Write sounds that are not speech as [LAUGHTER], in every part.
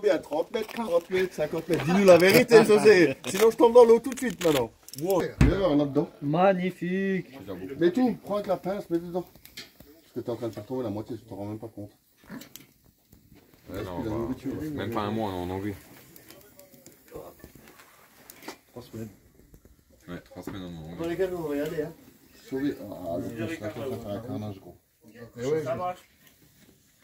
combien? 30 mètres, 40 mètres, 50 mètres? Dis-nous la vérité, José. Sinon, je tombe dans l'eau tout de suite maintenant. Wow. Là-dedans. Magnifique. Mets tout, prends avec la pince, mets dedans. Parce que t'es en train de faire tomber la moitié, tu t'en rends même pas compte. Ouais, non, bah, nourriture. même pas un mois en Hongrie. Trois semaines. Ouais, trois semaines en Hongrie. Dans lesquels vous regardez, hein. Sauvé. Ah, le plus, là, faire un carnage, gros. Eh ouais,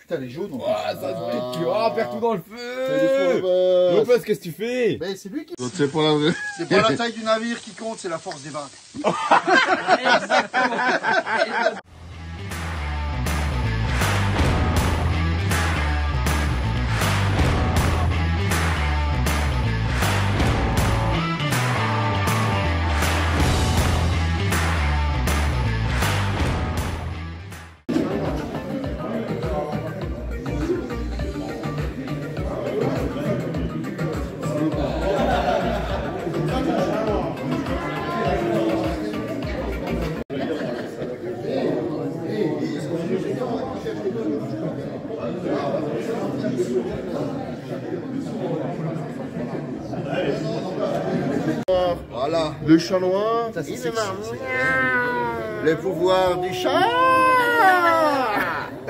Putain, les jaunes. Ah, ça se met, tu oh, perds tout dans le Fais feu Lopez, qu'est-ce que tu fais Mais c'est lui qui. C'est pour la C'est pas la taille du navire qui compte, c'est la force des vagues. [LAUGHS] [LAUGHS] le chat noir. Il est marrant. Les pouvoirs du chat.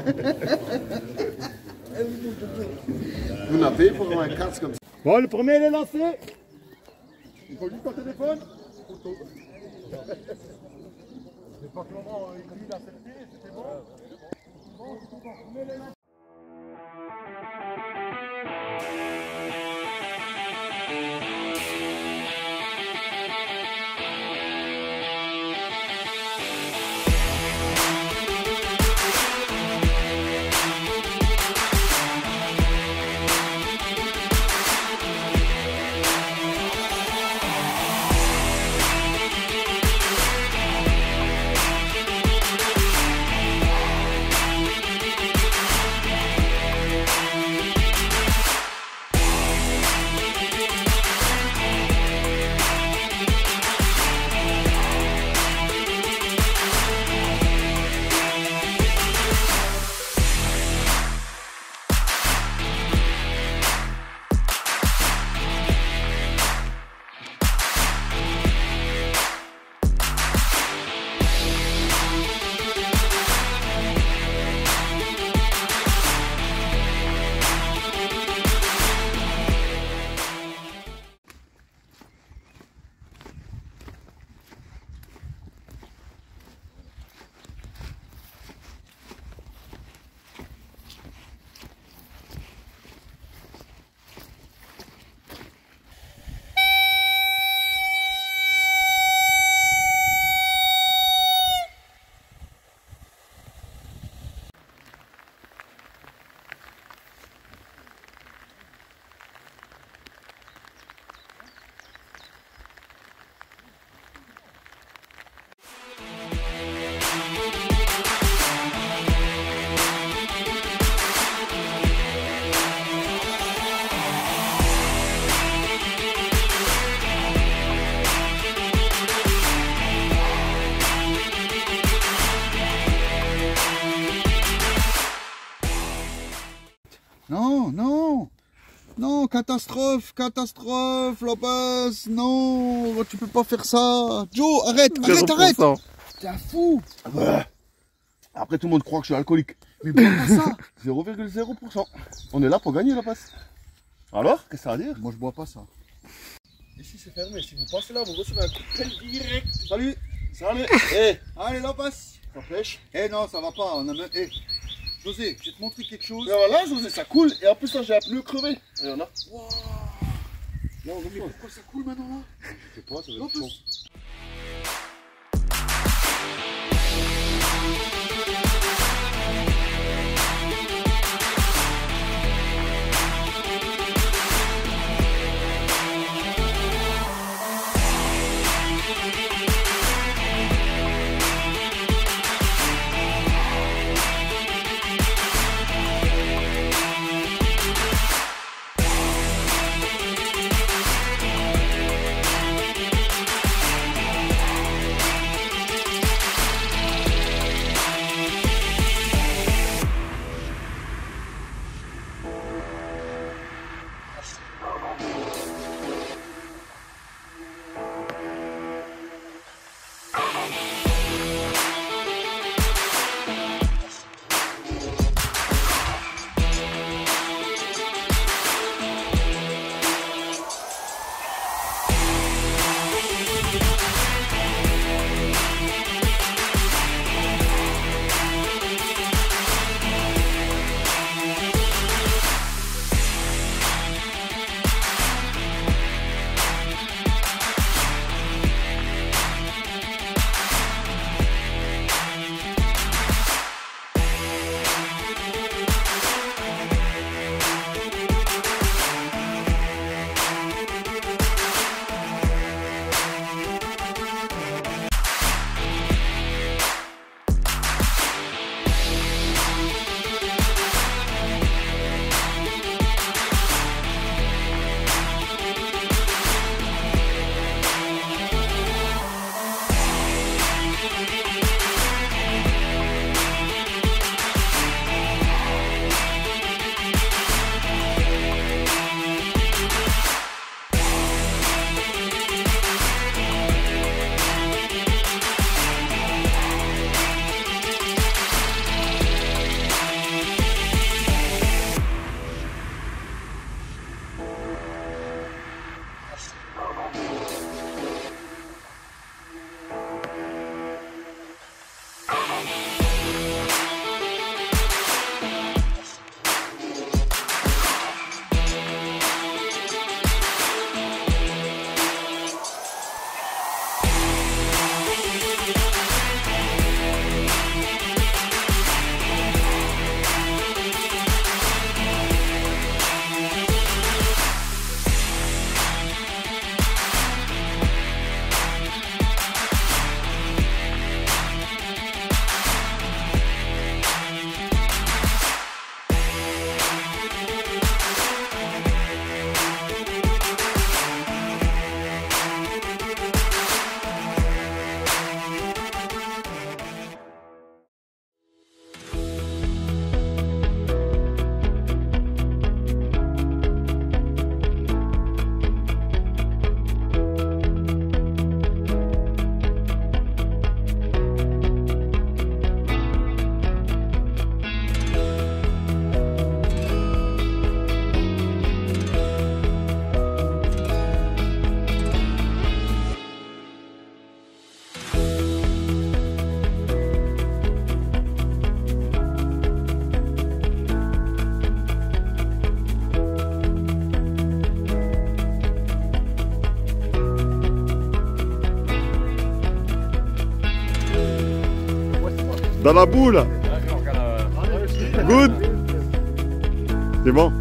[LAUGHS] Vous n'avez pour avoir un casque comme ça. Bon, le premier, il est lancé. Il faut juste ton téléphone. Non, catastrophe, catastrophe, Lopez. Non, tu peux pas faire ça. Joe, arrête, arrête, arrête. T'es un fou. Après, tout le monde croit que je suis alcoolique. Mais pas ça. [LAUGHS] 0,0%. On est là pour gagner la passe. Alors, qu'est-ce que ça veut dire? Moi, je bois pas ça. Ici, c'est fermé. Si vous passez là, vous recevez un coup de pelle direct. Salut Salut Eh Allez, Lopez. Ça pêche Eh non, ça va pas. On a même... Eh, José, je vais te montrer quelque chose. Et voilà, José, ça coule. Et en plus, là, j'ai un pneu crevé. Et on a. Wow. Là, on Mais pourquoi ça coule maintenant là? Je sais pas, ça Non, être chaud. La boule. Good. C'est bon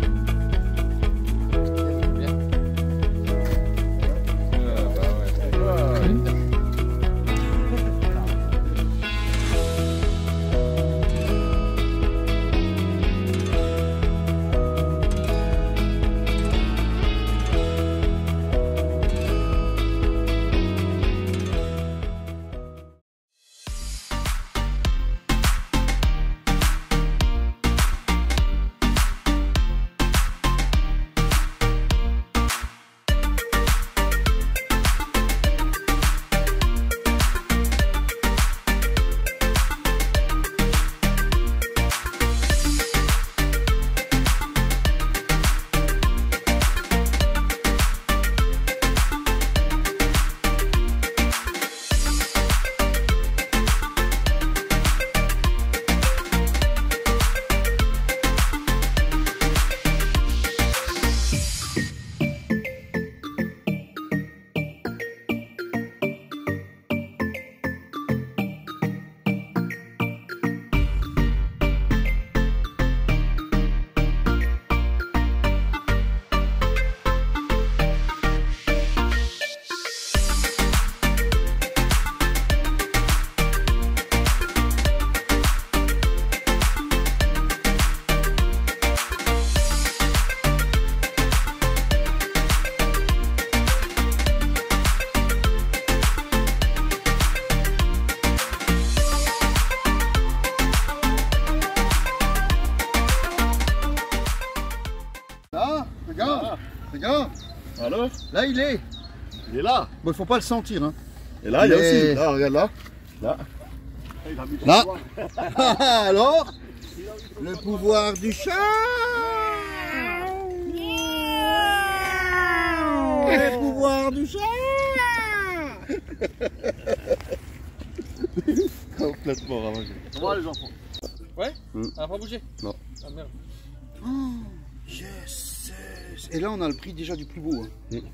là il est. Il est là. Bon, il faut pas le sentir. Hein. Et là, il y a Mais- aussi. Là, regarde là. Là. Là. Alors, le pouvoir du chat. Le pouvoir du chat. [LAUGHS] Complètement ravagé. Voilà les enfants. Ouais Hmm. Ça va pas bouger Non. Ah merde. Yes, yes. Et là, on a le prix déjà du plus beau. hein. Dis-moi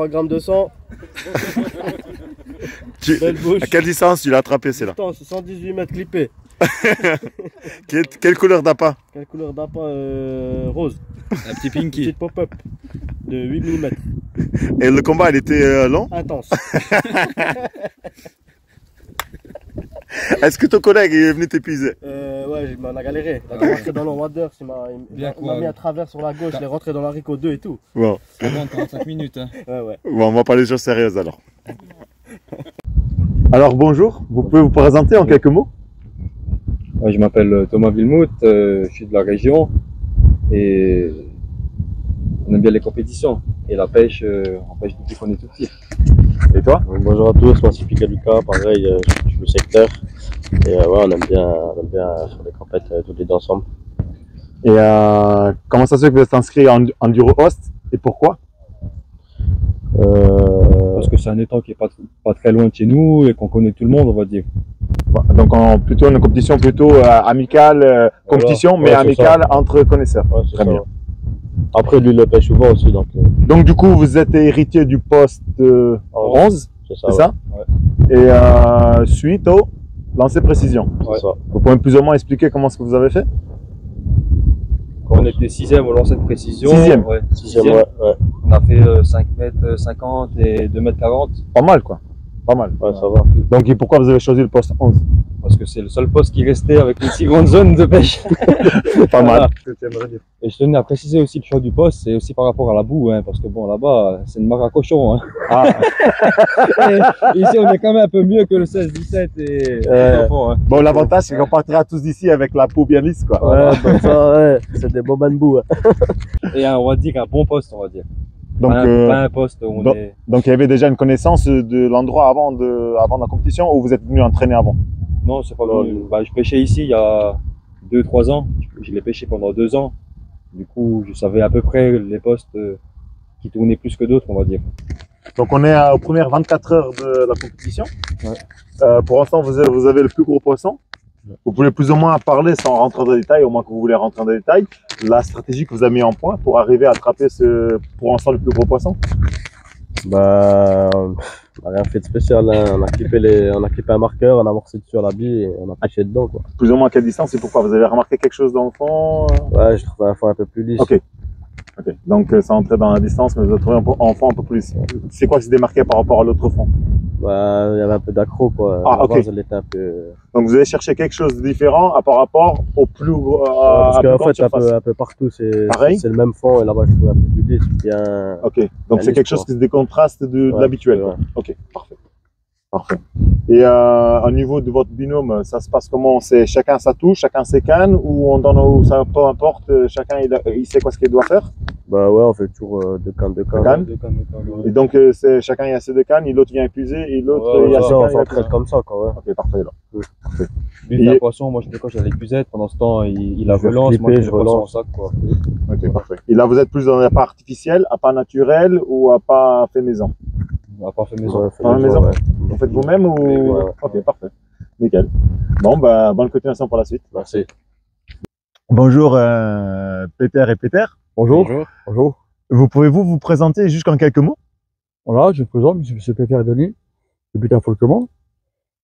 3 grammes de sang, [LAUGHS] Tu-. À quelle distance tu l'as attrapé, c'est là Distance 118 mètres clippé. [LAUGHS] quelle, quelle couleur d'appât Quelle couleur d'appât euh, rose Un petit pinky. Petite pop-up de 8 mm. Et le combat, il était euh, long [LAUGHS] Intense. Est-ce que ton collègue est venu t'épuiser Euh, ouais, on a galéré. Il a rentré dans le il m'a mis à travers sur la gauche, il est rentré dans l'haricot 2 et tout. Bon. 45 minutes. Hein. [LAUGHS] Ouais, ouais. bon, on va parler des choses sérieuses alors. [LAUGHS] Alors bonjour, vous pouvez vous présenter en quelques mots? Ouais, je m'appelle euh, Thomas Villemout, euh, je suis de la région et on aime bien les compétitions. Et la pêche, euh, on pêche depuis qu'on est tout petit. Et toi Bonjour à tous, moi c'est Pika Lucas, pareil, euh, je suis le secteur. Et euh, ouais, on aime bien, on aime bien faire des compètes euh, tous les deux ensemble. Et euh, comment ça se fait que vous êtes inscrit en Enduro Host et pourquoi Euh, Parce que c'est un étang qui est pas, pas très loin de chez nous et qu'on connaît tout le monde, on va dire. Donc en, plutôt une compétition plutôt euh, amicale, euh, compétition mais Ouais, amicale entre connaisseurs. ouais, Très ça. bien. Après, lui, il le pêche souvent aussi, donc euh, Donc du coup vous êtes héritier du poste euh, 11, c'est ça. ouais. ça? Ouais. Et euh, suite au lancer précision. Ouais. ça. Vous pouvez plus ou moins expliquer comment ce que vous avez fait? Quand on était sixième au lancer de précision, Sixième. ouais, Sixième, sixième, ouais, ouais, on a fait euh, 5 mètres 50 et 2 mètres 40 Pas mal quoi. Pas mal. ouais, ça va. Donc et pourquoi vous avez choisi le poste 11 parce que c'est le seul poste qui restait avec une si grande zone de pêche. [LAUGHS] Pas mal. Voilà. Et je tenais à préciser aussi le choix du poste, c'est aussi par rapport à la boue, hein, parce que bon là-bas, c'est une marque à cochon. Hein. Ah, [LAUGHS] Et ici, on est quand même un peu mieux que le 16-17 et. Bon, hein. bon l'avantage c'est qu'on partira tous d'ici avec la peau bien lisse quoi. Ouais, ouais, c'est des bobans de boue. hein. Et on va dire un bon poste, on va dire. Donc pas, un, euh, pas un poste où on donc- est. donc il y avait déjà une connaissance de l'endroit avant de avant la compétition ou vous êtes venu entraîner avant? Non, c'est pas bon. Bah, je pêchais ici il y a 2-3 ans. Je, l'ai pêché pendant 2 ans. Du coup, je savais à peu près les postes euh, qui tournaient plus que d'autres, on va dire. Donc on est aux premières 24 heures de la compétition. Ouais. Euh, pour l'instant, vous avez le plus gros poisson. Vous pouvez plus ou moins parler sans rentrer dans les détails, au moins que vous voulez rentrer dans les détails, la stratégie que vous avez mis en point pour arriver à attraper ce, pour l'instant le plus gros poisson. Bah, on rien fait de spécial. hein. On, a clippé les... on a clippé un marqueur, on a amorcé dessus à la bille et on a pêché dedans. Quoi. Plus ou moins à quelle distance et pourquoi? Vous avez remarqué quelque chose dans le fond Ouais, je trouvais un fond un peu plus lisse. Ok. Ok. Donc euh, ça entrait dans la distance, mais vous avez trouvé un, peu- un fond un peu plus. C'est quoi qui se démarquait par rapport à l'autre fond Bah, il y avait un peu d'accro. quoi. Ah, ok. un peu. Donc vous avez cherché quelque chose de différent à par rapport au plus gros. euh, Parce qu'en fait, un peu, un peu partout, c'est le même fond et là-bas, je trouvais un peu plus lisse. Bien. Ok. Donc c'est quelque chose quoi. qui se décontraste de, l'habituel. ouais. Ok, parfait. Parfait. Et euh, au niveau de votre binôme, ça se passe comment? C'est chacun sa touche, chacun ses cannes, ou on donne au, ça peu importe, euh, chacun il, il sait quoi ce qu'il doit faire? Bah, ouais, on fait toujours euh, deux cannes, deux cannes. cannes? Deux cannes, deux cannes, ouais. Et donc euh, c'est chacun il a ses deux cannes, et l'autre vient épuiser, et l'autre Ouais, il a Ouais, ses on cannes. il s'entraide ses- comme ça, quoi. Ouais. Ok, parfait là. Lui, il Et- a un poisson, moi je décoche à l'épuisette. Pendant ce temps, il, il a Je relance, moi je je relance sac. Quoi. Ok, parfait. Et là vous êtes plus dans un pas artificiel, à pas naturel ou à pas fait maison? À part fait maison. Ouais, fait Ah, maison, ouais. Vous faites vous-même ou Oui, ouais, ouais. Ok, parfait. Nickel. Bon, bah bonne continuation pour la suite. Merci. Bonjour euh, Peter et Peter. Bonjour. Bonjour. Vous pouvez-vous vous présenter jusqu'en quelques mots? Voilà, je me présente, je suis Peter Denis, j'habite à Folquemont.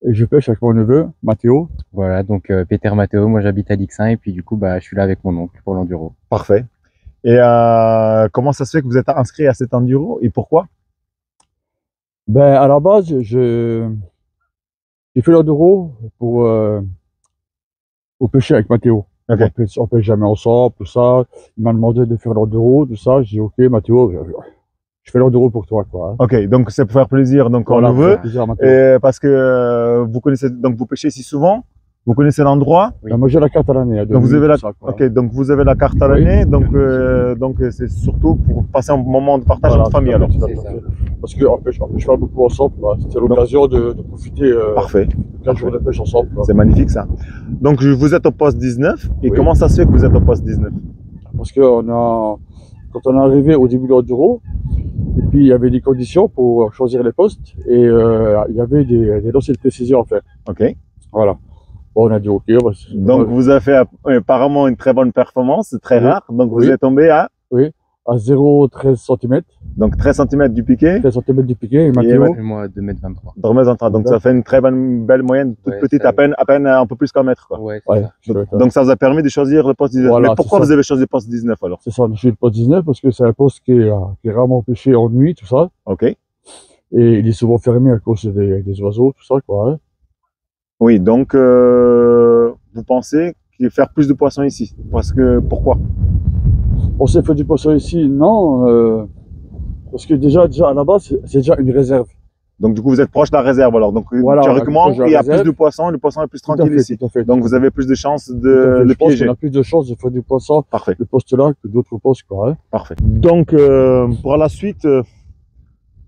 Et je pêche avec mon neveu, Mathéo. Voilà, donc euh, Peter Matteo, moi j'habite à Dixin et puis du coup bah je suis là avec mon oncle pour l'enduro. Parfait. Et euh, comment ça se fait que vous êtes inscrit à cet enduro et pourquoi? Ben, à la base, je, j'ai fait l'enduro pour, euh, pour pêcher avec Mathéo. Ok. On, pêche, on pêche jamais ensemble, tout ça. Il m'a demandé de faire l'enduro, tout ça. J'ai dit, ok, Mathéo, je, je fais l'enduro pour toi, quoi. Ok, donc c'est pour faire plaisir, donc Voilà, on le pour veut. plaisir. Et parce que euh, vous connaissez, donc vous pêchez ici souvent, vous connaissez l'endroit. Oui. Moi, j'ai la carte à l'année. Donc vous avez la, tout ça, quoi. ok, donc vous avez la carte à Oui. l'année, donc euh, donc euh, c'est surtout pour passer un moment de partage Voilà, en famille alors. Parce qu'on pêche, on pêche pas beaucoup ensemble. C'était l'occasion de, de profiter euh, Parfait, de 15 jours de pêche ensemble. c'est magnifique ça. Donc vous êtes au poste 19 et Oui. comment ça se fait que vous êtes au poste 19 Parce que on a, quand on est arrivé au début de l'enduro, et puis il y avait des conditions pour choisir les postes, et euh, il y avait des, des dossiers de précision à faire. Ok. Voilà. Bon, on a dit ok, se- Donc vous avez fait app- apparemment une très bonne performance, c'est très Oui. rare. Donc vous Oui. êtes tombé à? À 0,13 cm. Donc 13 cm du piqué, 13 cm du piqué. Et Mathéo Et moi, 2m23. de remettre en train. Donc ça fait une très bonne, belle moyenne, toute Ouais, petite, à peine, à peine un peu plus qu'un mètre. Quoi. Ouais, ouais, ça. Donc ça vous a permis de choisir le poste 19. Voilà, Mais pourquoi vous avez choisi le poste 19 alors? C'est ça, je suis le poste 19 parce que c'est un poste qui est, euh, qui est rarement pêché en nuit, tout ça. Ok. Et il est souvent fermé à cause des, des oiseaux, tout ça, quoi. hein. Oui, donc euh, vous pensez qu'il faire plus de poissons ici? Parce que pourquoi? On s'est fait du poisson ici, non, euh, parce que déjà, déjà à la base, c'est c'est déjà une réserve. Donc du coup vous êtes proche de la réserve alors. Donc Voilà, théoriquement de la il y a réserve. plus de poissons, le poisson est plus tranquille ici. tout à fait. Donc vous avez plus de chances Tout à de fait. le Je pense piéger. qu'on a plus de chances de faire du poisson, Parfait. le poste-là, que d'autres postes, quoi. hein. Parfait. Donc, euh, pour la suite, euh,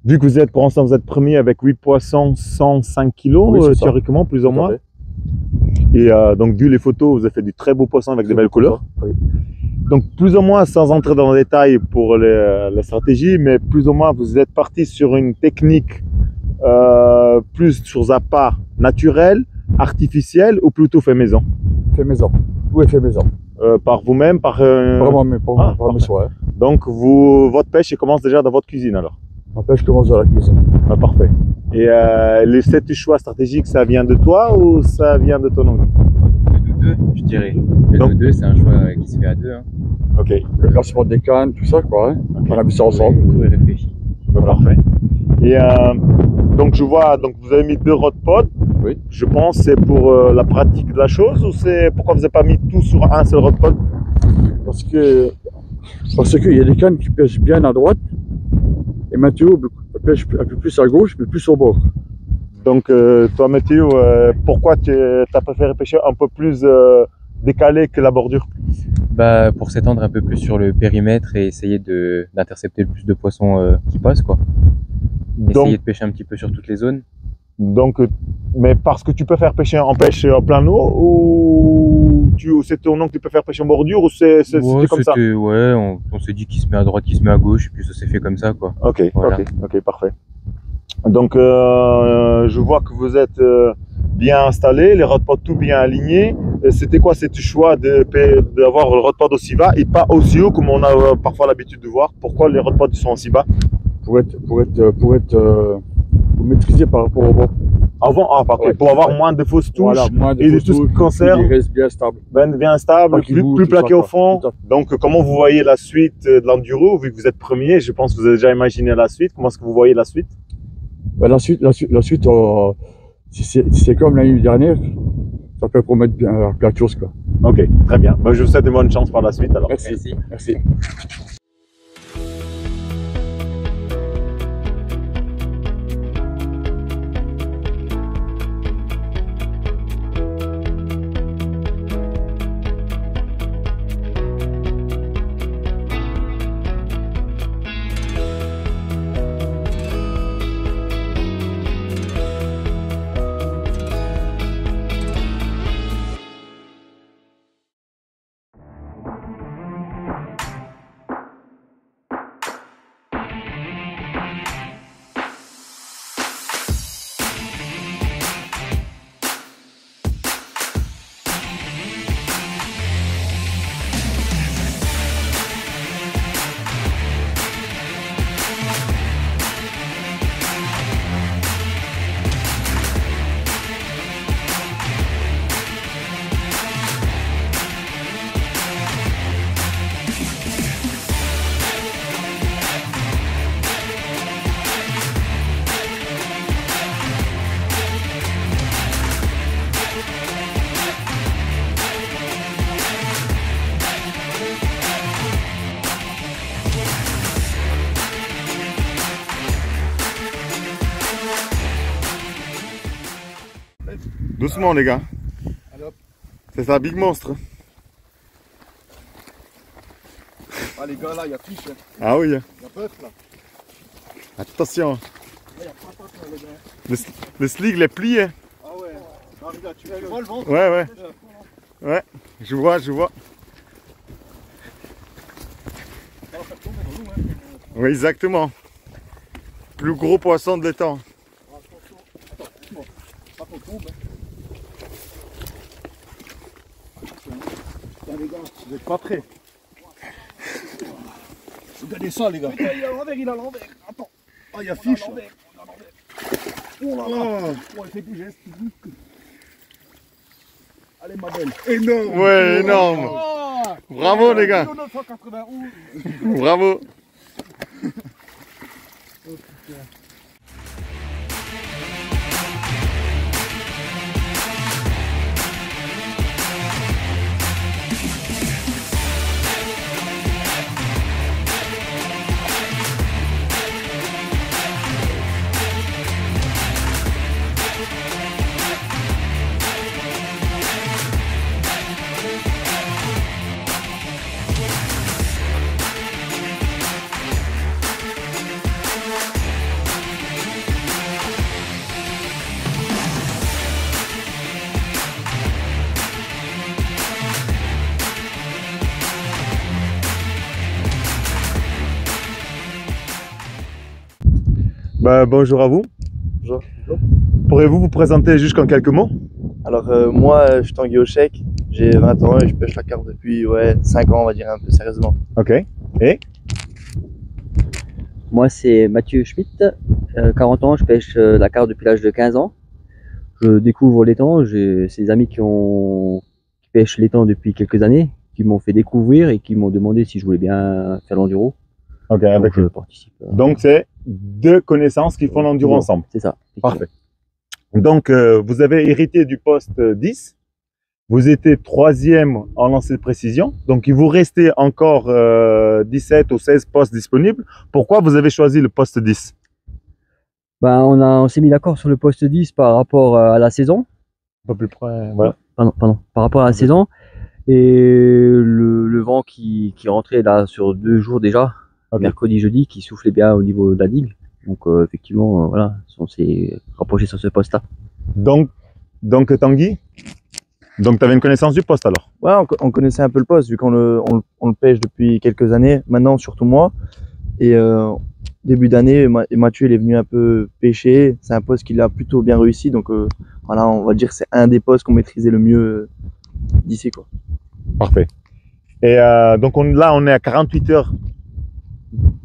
vu que vous êtes, pour l'instant, vous êtes premier avec 8 poissons, 105 kilos, Oui, euh, théoriquement, plus ou moins. Et euh, donc, vu les photos, vous avez fait du très beau poisson avec des belles couleurs. Oui. Donc, plus ou moins, sans entrer dans le détail pour les, les stratégies, mais plus ou moins, vous êtes parti sur une technique euh, plus sur un pas naturel, artificiel ou plutôt fait maison? Fait maison. Oui, fait maison. Euh, Par vous-même, par... euh, Vraiment, mais pour, ah, mes soins. Donc, vous, votre pêche commence déjà dans votre cuisine alors? Après, je commence à la cuisine. Ah, parfait. Et euh, les sept choix stratégiques, ça vient de toi ou ça vient de ton oncle? De deux, je dirais. De Donc- deux, c'est un choix qui se fait à deux. Hein. Ok, Le placement des cannes, tout ça, quoi. hein. On a mis ça ensemble. Tout est réfléchi. bah, parfait. Et euh, donc je vois, donc vous avez mis deux rodpods. Oui. Je pense c'est pour euh, la pratique de la chose ou c'est pourquoi vous n'avez pas mis tout sur un seul rodpod Parce que, parce qu'il y a des cannes qui pêchent bien à droite. Et Mathéo pêche un peu plus à gauche, mais plus au bord. Donc euh, toi Mathieu, euh, pourquoi tu as préféré pêcher un peu plus euh, décalé que la bordure? Bah, pour s'étendre un peu plus sur le périmètre et essayer de d'intercepter le plus de poissons euh, qui passent, quoi. Essayer Donc, de pêcher un petit peu sur toutes les zones. donc, euh, mais parce que tu peux faire pêcher en pêche en plein eau ou tu, c'est ton oncle qui peut faire pêcher en bordure ou c'est c'est- Ouais, c'était comme ça Ouais, on, on s'est dit qu'il se met à droite, qu'il se met à gauche, et puis ça s'est fait comme ça, quoi. Ok, Voilà. ok, ok, parfait. Donc, euh, je vois que vous êtes euh, bien installé, les rodpods tout bien alignés. Et C'était quoi ce choix de d'avoir le rodpod aussi bas et pas aussi haut comme on a euh, parfois l'habitude de voir? Pourquoi les rodpods sont aussi bas? Pour être, pour être, pour être euh, pour maîtriser par rapport au bord. Avant, ah, par contre, Ouais, pour avoir moins de fausses touches, Voilà, moins de et de tout ce qui conserve. Il reste bien stable. ben, bien stable, plus, bouge, plus plaqué au fond. Donc, comment vous voyez la suite euh, de l'enduro Vu que vous êtes premier, je pense que vous avez déjà imaginé la suite. Comment est-ce que vous voyez la suite? Ben, la suite, la suite, la suite euh, si c'est comme l'année dernière, ça peut promettre bien, plein de choses. Quoi. Ok, très bien. Ben, je vous souhaite une bonne chance par la suite alors. Merci. Merci. Merci. Doucement les gars. C'est ça, big monstre. Ah, les gars, là, il y a fiche. hein. Ah oui. Il y a bœuf, là. Attention. Là, il y a pas pattes, là, les gars. Le, le slig, les plis. hein. Ah ouais. Non, regarde, tu, tu vois le ventre? Ouais, ouais. Ouais, je vois, je vois. L'eau, hein. Oui, exactement. Plus gros poisson de l'étang. Attention. Attends. Pas qu'on tombe. hein. Attention, hein. Putain, les gars, Vous n'êtes pas prêts Regardez ça, les gars. Il est à l'envers, il est à l'envers. Attends. Ah, il y a fiche. Il est à l'envers. Oh là là. Oh, il fait du geste. Allez, ma belle. Énorme. Ouais, énorme. Oh Bravo, les gars. 991. Bravo. Bah, bonjour à vous. Bonjour. Pourriez-vous vous présenter juste en quelques mots? Alors euh, moi, euh, je suis Tanguy Ochek, j'ai 20 ans et je pêche la carte depuis ouais, 5 ans, on va dire un peu sérieusement. Ok. Et? Moi, c'est Mathieu Schmitt, euh, 40 ans, je pêche euh, la carte depuis l'âge de 15 ans. Je découvre l'étang, j'ai ces amis qui, ont... qui pêchent l'étang depuis quelques années, qui m'ont fait découvrir et qui m'ont demandé si je voulais bien faire l'enduro. Ok, Donc, avec je participe. euh, Donc, c'est deux connaissances qui font l'enduro ensemble. C'est ça. Parfait. Donc, euh, vous avez hérité du poste 10. Vous étiez troisième en lancer de précision. Donc, il vous restait encore euh, 17 ou 16 postes disponibles. Pourquoi vous avez choisi le poste 10 Ben, on, a- on s'est mis d'accord sur le poste 10 par rapport euh, à la saison. Un peu plus près. Voilà. Pardon, pardon, par rapport à la saison. Et le, le vent qui, qui rentrait là sur deux jours déjà, Mercredi, jeudi, qui soufflait bien au niveau de la digue. Donc euh, effectivement, euh, voilà, on s'est rapproché sur ce poste-là. Donc, donc Tanguy, donc tu avais une connaissance du poste alors? Ouais, on, co- on connaissait un peu le poste vu qu'on le, on, le- on le pêche depuis quelques années, maintenant surtout moi. Et euh, début d'année, Ma- Mathieu il est venu un peu pêcher, c'est un poste qu'il a plutôt bien réussi, donc euh, voilà, on va dire que c'est un des postes qu'on maîtrisait le mieux d'ici. quoi. Parfait. Et euh, donc on, là, on est à 48 heures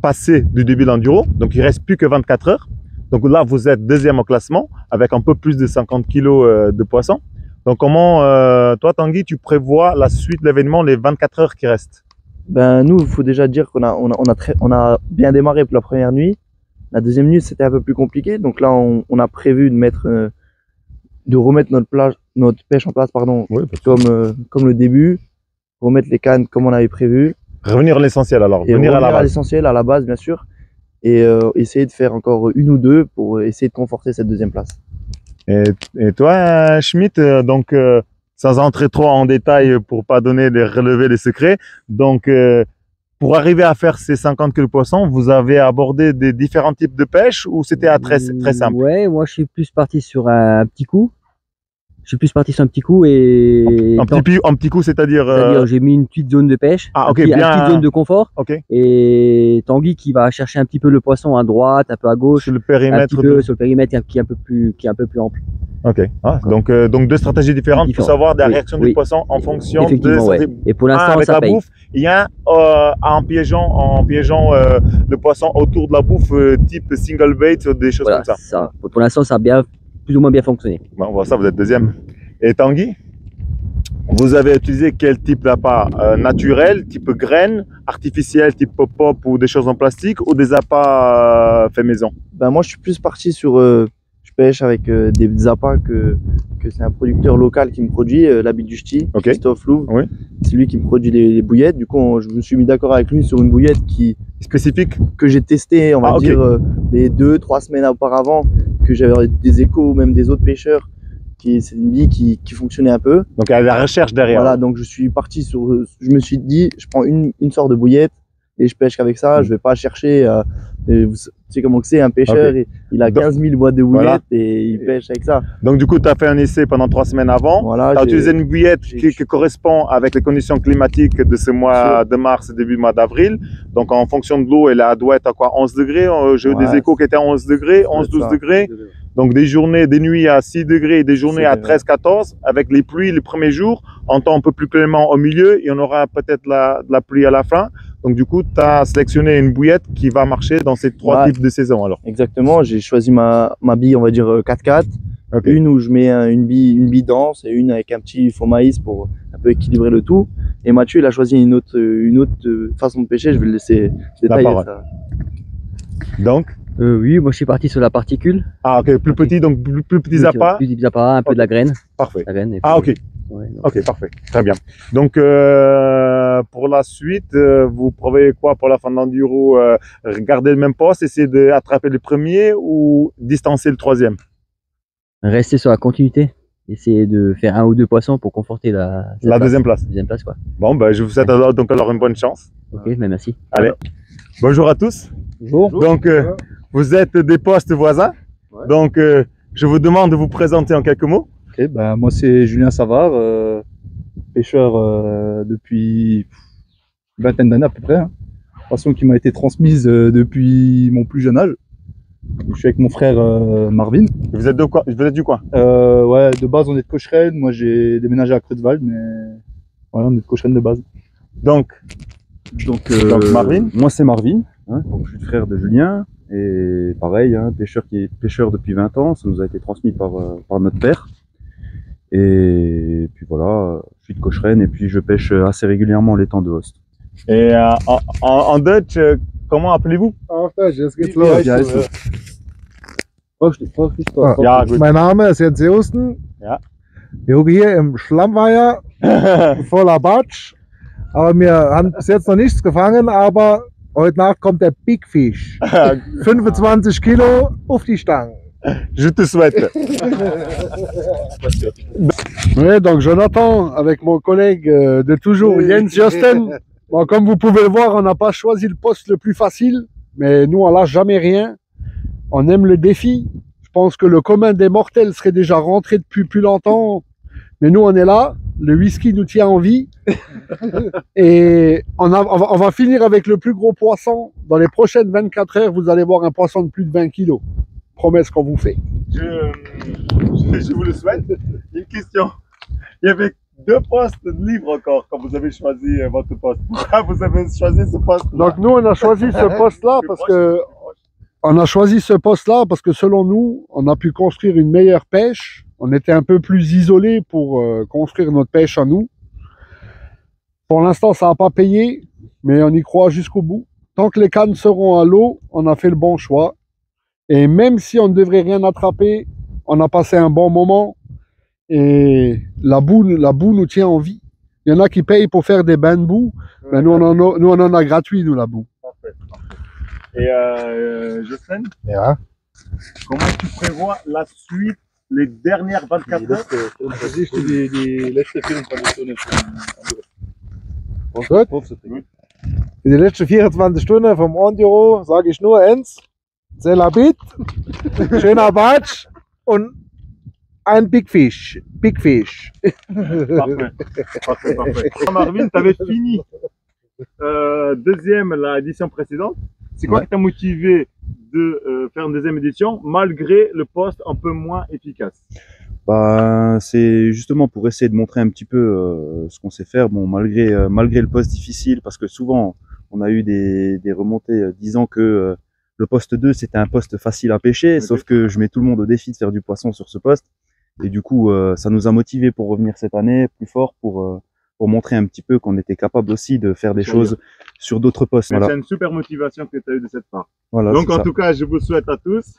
passées du début de l'enduro. Donc il reste plus que 24 heures. Donc là, vous êtes deuxième au classement avec un peu plus de 50 kilos euh, de poisson. Donc comment, euh, toi Tanguy, tu prévois la suite de l'événement, les 24 heures qui restent? Ben nous, il faut déjà dire qu'on a, on a, on a, très, on a bien démarré pour la première nuit. La deuxième nuit, c'était un peu plus compliqué. Donc là, on, on a prévu de mettre, euh, de remettre notre plage, notre pêche en place, pardon, Oui, comme, euh, comme le début, remettre les cannes comme on avait prévu, Revenir à l'essentiel alors, et venir à revenir la à base. l'essentiel, à la base, bien sûr, et euh, essayer de faire encore une ou deux pour essayer de conforter cette deuxième place. Et, et toi, Schmitt, euh, donc euh, sans entrer trop en détail pour pas donner les relever les secrets, donc euh, pour arriver à faire ces 50 kilos de poissons, vous avez abordé des différents types de pêche ou c'était très, très simple? Ouais, moi je suis plus parti sur un petit coup. Je suis plus parti sur un petit coup et Un petit, un petit coup, c'est-à-dire. euh, c'est-à-dire j'ai mis une petite zone de pêche, Ah, un ok, petit- une bien. petite zone de confort. Ok. Et Tanguy qui va chercher un petit peu le poisson à droite, un peu à gauche, Sur le un petit périmètre. peu de- sur le périmètre qui est un peu plus, qui est un peu plus ample. Ok. Ah, donc, euh, donc deux stratégies différentes pour Différentes. savoir la Oui, réaction oui. du poisson en fonction de. Ouais. Et pour Un l'instant, avec ça la paye. bouffe, il y a euh, en piégeant, en piégeant euh, le poisson autour de la bouffe, euh, type single bait, des choses Voilà, comme ça. ça. Pour l'instant, ça a bien, plus ou moins bien fonctionné. Bon, on voit ça, vous êtes deuxième. Et Tanguy, vous avez utilisé quel type d'appât euh, Naturel, type graines, artificiel, type pop-up ou des choses en plastique ou des appâts euh, fait maison? Ben moi, je suis plus parti sur. euh, pêche avec euh, des, appâts que, que c'est un producteur local qui me produit, euh, l'habit du ch'ti, Ok. Christophe Louvre. Oui. C'est lui qui me produit les, les bouillettes. Du coup, on- je me suis mis d'accord avec lui sur une bouillette qui, Spécifique que j'ai testé, on va Ah, dire, euh, les deux, trois semaines auparavant, que j'avais des échos ou même des autres pêcheurs. Qui, c'est une bille qui, qui fonctionnait un peu. Donc il y a la recherche derrière. Voilà, donc je suis parti sur. Je me suis dit, je prends une, une sorte de bouillette et je pêche qu'avec ça. Mm. Je vais pas chercher. Et vous savez comment c'est, un pêcheur, il, il a Donc- 15 000 boîtes de bouillettes Voilà. et il pêche avec ça. Donc du coup, tu as fait un essai pendant trois semaines avant. Voilà, Tu as utilisé une bouillette qui, qui correspond avec les conditions climatiques de ce mois de mars et début mois d'avril. Donc en fonction de l'eau, elle doit être à quoi 11 degrés? Euh, J'ai eu des échos qui étaient à 11 degrés, 11-12 ça. degrés. Donc des journées, des nuits à 6 degrés et des journées à C'est- 13-14 avec les pluies les premiers jours, en temps un peu plus clément au milieu et on aura peut-être la, la pluie à la fin. Donc du coup, tu as sélectionné une bouillette qui va marcher dans ces trois Ouais. types de saisons alors. Exactement, j'ai choisi ma, ma bille, on va dire euh, 4x4. Ok. Une où je mets un- une bille, une bille dense et une avec un petit faux maïs pour un peu équilibrer le tout. Et Mathieu, il a choisi une autre, euh, une autre euh, façon de pêcher. Je vais le laisser détailler parole. ça. Donc, Euh, oui, moi je suis parti sur la particule. ah ok, plus petit, donc plus, plus petits appâts. Plus petits appâts, un peu de la graine. Parfait. La graine et Ah ok, ouais, ok, parfait, très bien. Donc euh, pour la suite, euh, vous prévoyez quoi pour la fin d'enduro euh, Garder le même poste, essayer d'attraper le premier ou distancer le troisième? Rester sur la continuité. Essayer de faire un ou deux poissons pour conforter la, La place. deuxième place. Deuxième place, quoi. Bon, ben, je vous souhaite alors, donc alors une bonne chance. Ok, ben merci. Allez, bonjour à tous. Bonjour. Donc, euh, vous êtes des postes voisins. Donc, euh, je vous demande de vous présenter en quelques mots. Ok, ben, moi c'est Julien Savard, euh, pêcheur euh, depuis une vingtaine d'années à peu près. hein. Passion qui m'a été transmise euh, depuis mon plus jeune âge. Je suis avec mon frère euh, Marvin. Vous êtes de quoi Vous êtes du coin? Euh, ouais, de base on est de Cocherel. Moi j'ai déménagé à Creutzwald, mais voilà, on est de Cocherel de base. Donc, Donc, euh, Donc, Marvin? Moi, c'est Marvin. hein, donc, je suis le frère de Julien. Et pareil, hein, pêcheur qui est pêcheur depuis 20 ans. Ça nous a été transmis par, euh, par notre père. Et puis voilà, je suis de Cochrane et puis je pêche assez régulièrement les temps de host. et euh, en, en, en Dutch, euh, comment appelez-vous Altijd, jetzt geht's Ja, Ah, gut. Mein Name ist Jens Houston. Ja. Wir hocken hier im Schlammweiher [LAUGHS] voller Batsch. Aber wir haben bis jetzt noch nichts gefangen, aber heute Nacht kommt der Big Fish. [LAUGHS] 25 Kilo auf die Stangen. Je te souhaite. Oui, donc Jonathan, avec mon collègue euh, de toujours, Jens Josten. Bon, comme vous pouvez le voir, on n'a pas choisi le poste le plus facile, mais nous, on lâche jamais rien. On aime le défi. Je pense que le commun des mortels serait déjà rentré depuis plus longtemps, mais nous, on est là. Le whisky nous tient en vie. [LAUGHS] Et on, a- on va, on va finir avec le plus gros poisson. Dans les prochaines 24 heures, vous allez voir un poisson de plus de 20 kilos. Promesse qu'on vous fait. Je, je, je vous le souhaite. Une question. Il y avait deux postes de livres encore quand vous avez choisi euh, votre poste. Pourquoi vous avez choisi ce poste Donc nous, on a choisi ce [LAUGHS] poste-là parce que on a choisi ce poste-là parce que selon nous, on a pu construire une meilleure pêche. On était un peu plus isolé pour euh, construire notre pêche à nous. Pour l'instant, ça n'a pas payé, mais on y croit jusqu'au bout. Tant que les cannes seront à l'eau, on a fait le bon choix. Et même si on ne devrait rien attraper, on a passé un bon moment. Et la boue, la boue nous tient en vie. Il y en a qui payent pour faire des bains de boue. Mais nous, on en a, nous, on en a gratuit, nous, la boue. Et euh, Jocelyn, Ja. comment tu prévois la suite, les dernières 24 heures? Die, die letzte 24 Stunden. Gut. In den letzten 24 Stunden vom Ondiro sage ich nur eins. Selabit, schöner Batsch und ein Big Fish. Big Fish. Parfait, parfait, parfait. Marvin, tu avais fini euh, deuxième la édition précédente. C'est quoi Ouais. qui t'a motivé de euh, faire une deuxième édition malgré le poste un peu moins efficace? Bah, c'est justement pour essayer de montrer un petit peu euh, ce qu'on sait faire, bon, malgré, euh, malgré le poste difficile, parce que souvent on a eu des, des remontées euh, disant que euh, le poste 2 c'était un poste facile à pêcher, sauf que je mets tout le monde au défi de faire du poisson sur ce poste. Et du coup, euh, ça nous a motivés pour revenir cette année plus fort, pour, euh, pour montrer un petit peu qu'on était capable aussi de faire des choses sur d'autres postes. Voilà. C'est une super motivation que tu as eu de cette part. Voilà, Donc en ça. tout cas, je vous souhaite à tous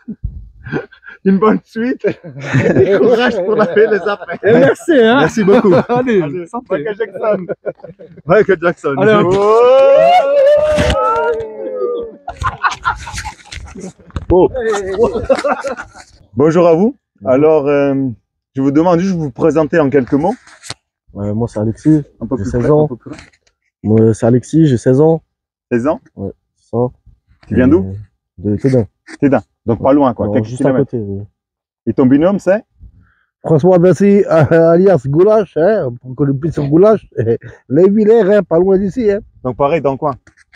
[LAUGHS] une bonne suite et [LAUGHS] courage pour laver les affaires. Et merci, hein. Merci beaucoup. [LAUGHS] Allez, Allez, santé. Michael Jackson. Michael Jackson. Allez, Bon. [LAUGHS] Bonjour à vous. Alors, euh, je vous demande juste de vous présenter en quelques mots. Euh, moi, c'est Alexis, Un peu j'ai plus 16 près, ans. un peu plus près. Moi, c'est Alexis, j'ai 16 ans. 16 ans Ouais, c'est ça. Tu viens d'où Euh, De Tédin. Tédin. Donc pas loin, quoi. Alors, quelques juste à kilomètres. côté. oui. Et ton binôme, c'est François Bessi, [LAUGHS] alias Goulash, hein, on connaît plus sur Goulash. [LAUGHS] Les Villers, hein, pas loin d'ici. Hein. Donc pareil, dans le coin.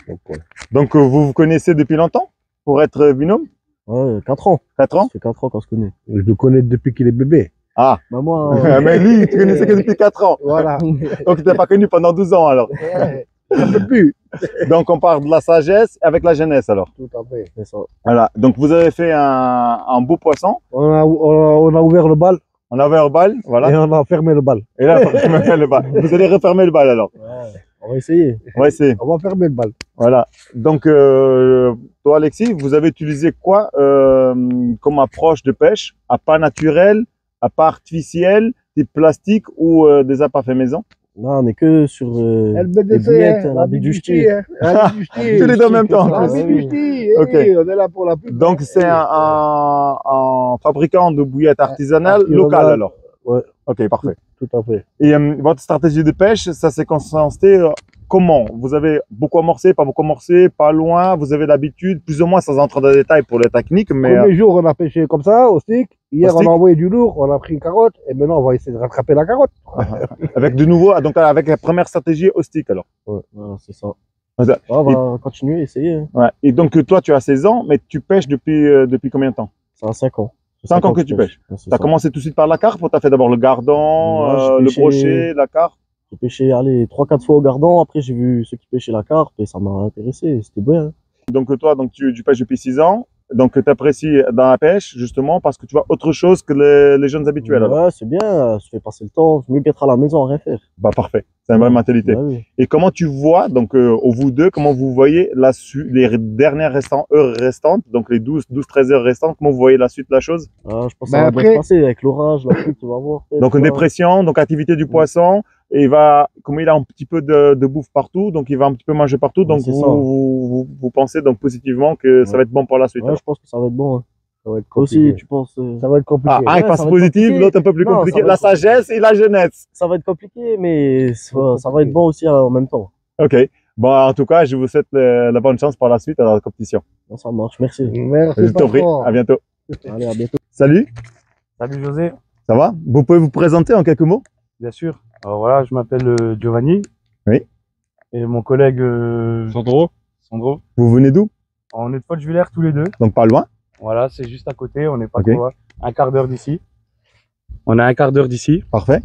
Donc, ouais. Donc euh, vous vous connaissez depuis longtemps pour être binôme? Ouais, 4 ans. 4 ans? Ça fait 4 ans qu'on se connaît. Je le connais depuis qu'il est bébé. Ah, Bah, moi, [LAUGHS] euh, mais lui, tu connaissais que depuis 4 ans. Voilà. [LAUGHS] Donc tu t'es pas connu pendant 12 ans alors. Plus. [LAUGHS] Donc on part de la sagesse avec la jeunesse alors. Tout à fait. Ça. Voilà. Donc vous avez fait un, un beau poisson. On a, on a- on a ouvert le bal On a ouvert le bal, voilà. et on a fermé le bal. Et là, on ferme le bal. vous allez refermer le bal alors. On va essayer. On va essayer. On va fermer le bal. Voilà. Donc, euh, toi, Alexis, vous avez utilisé quoi euh, comme approche de pêche? Appât naturel, appât artificiel, type plastique ou euh, des appâts faits maison? Là, on est que sur euh, les LBDC, boulettes, hein, la bille du ch'ti. Tous les deux en même temps. La Ah, oui. ch'ti, eh Ok. on est là pour la pub. Donc, c'est un, un- un fabricant de bouillettes artisanales Artisanal. local alors? Ouais. Ok, parfait. Tout à fait. Et euh, votre stratégie de pêche, ça s'est consisté euh, comment? Vous avez beaucoup amorcé, pas beaucoup amorcé, pas loin? Vous avez l'habitude, plus ou moins, sans entrer dans les détails pour les techniques, mais Premier euh, jour, on a pêché comme ça, au stick. Hier, Au on a envoyé du lourd, on a pris une carotte. Et maintenant, on va essayer de rattraper la carotte. [LAUGHS] avec de nouveau, donc avec la première stratégie au stick alors. Voilà, c'est ça. On va continuer, essayer. hein. Ouais. Et donc toi, tu as 16 ans, mais tu pêches depuis euh, depuis combien de temps? Ça a 5 ans. 5 ans que tu pêches. C'est Tu as commencé tout de suite par la carpe ou tu as fait d'abord le gardon, Moi, euh, le brochet, la carpe J'ai pêché allez, 3-4 fois au gardon. Après, j'ai vu ceux qui pêchaient la carpe et ça m'a intéressé. C'était bien. Donc toi, donc tu, tu pêches depuis 6 ans. Donc tu apprécies dans la pêche justement parce que tu vois autre chose que les, les jeunes habituels. Ouais, c'est bien. Ça fait passer le temps. C'est mieux qu'être à la maison à rien faire. Bah parfait. C'est une bonne mentalité. Ouais, oui. Et comment tu vois, donc euh, au vous deux, comment vous voyez la su- les dernières restant, heures restantes, donc les 12, 12, 13 heures restantes, comment vous voyez la suite de la chose? Ah, je pense que Ben ça va bien après- se passer avec l'orage, la pluie, tu vas voir. Donc une dépression, donc activité du poisson, et il va, comme il a un petit peu de, de bouffe partout, donc il va un petit peu manger partout, donc vous, ça. vous, vous- vous pensez donc positivement que ça va être bon pour la suite. Ouais, je pense que ça va être bon. hein. Ça va être Toi aussi, compliqué. tu penses. euh, Ça va être compliqué. Ah, un Ouais, il passe positif, compliqué. l'autre un peu plus Non, compliqué. La compliqué. sagesse et la jeunesse. Ça va être compliqué, mais ça, ça va être bon aussi euh, en même temps. Ok. Bon, en tout cas, je vous souhaite la bonne chance pour la suite dans la compétition. Ça marche, merci. Merci, Je t'en prie. À bientôt. Allez, à bientôt. Salut. Salut José, Ça va? Vous pouvez vous présenter en quelques mots? Bien sûr. Alors voilà, je m'appelle euh, Giovanni. Oui. Et mon collègue euh, Sandro Sandro. Vous venez d'où? On est de Fochevillers tous les deux. Donc pas loin? Voilà, c'est juste à côté, on n'est pas trop loin. Un quart d'heure d'ici. On a un quart d'heure d'ici. Parfait.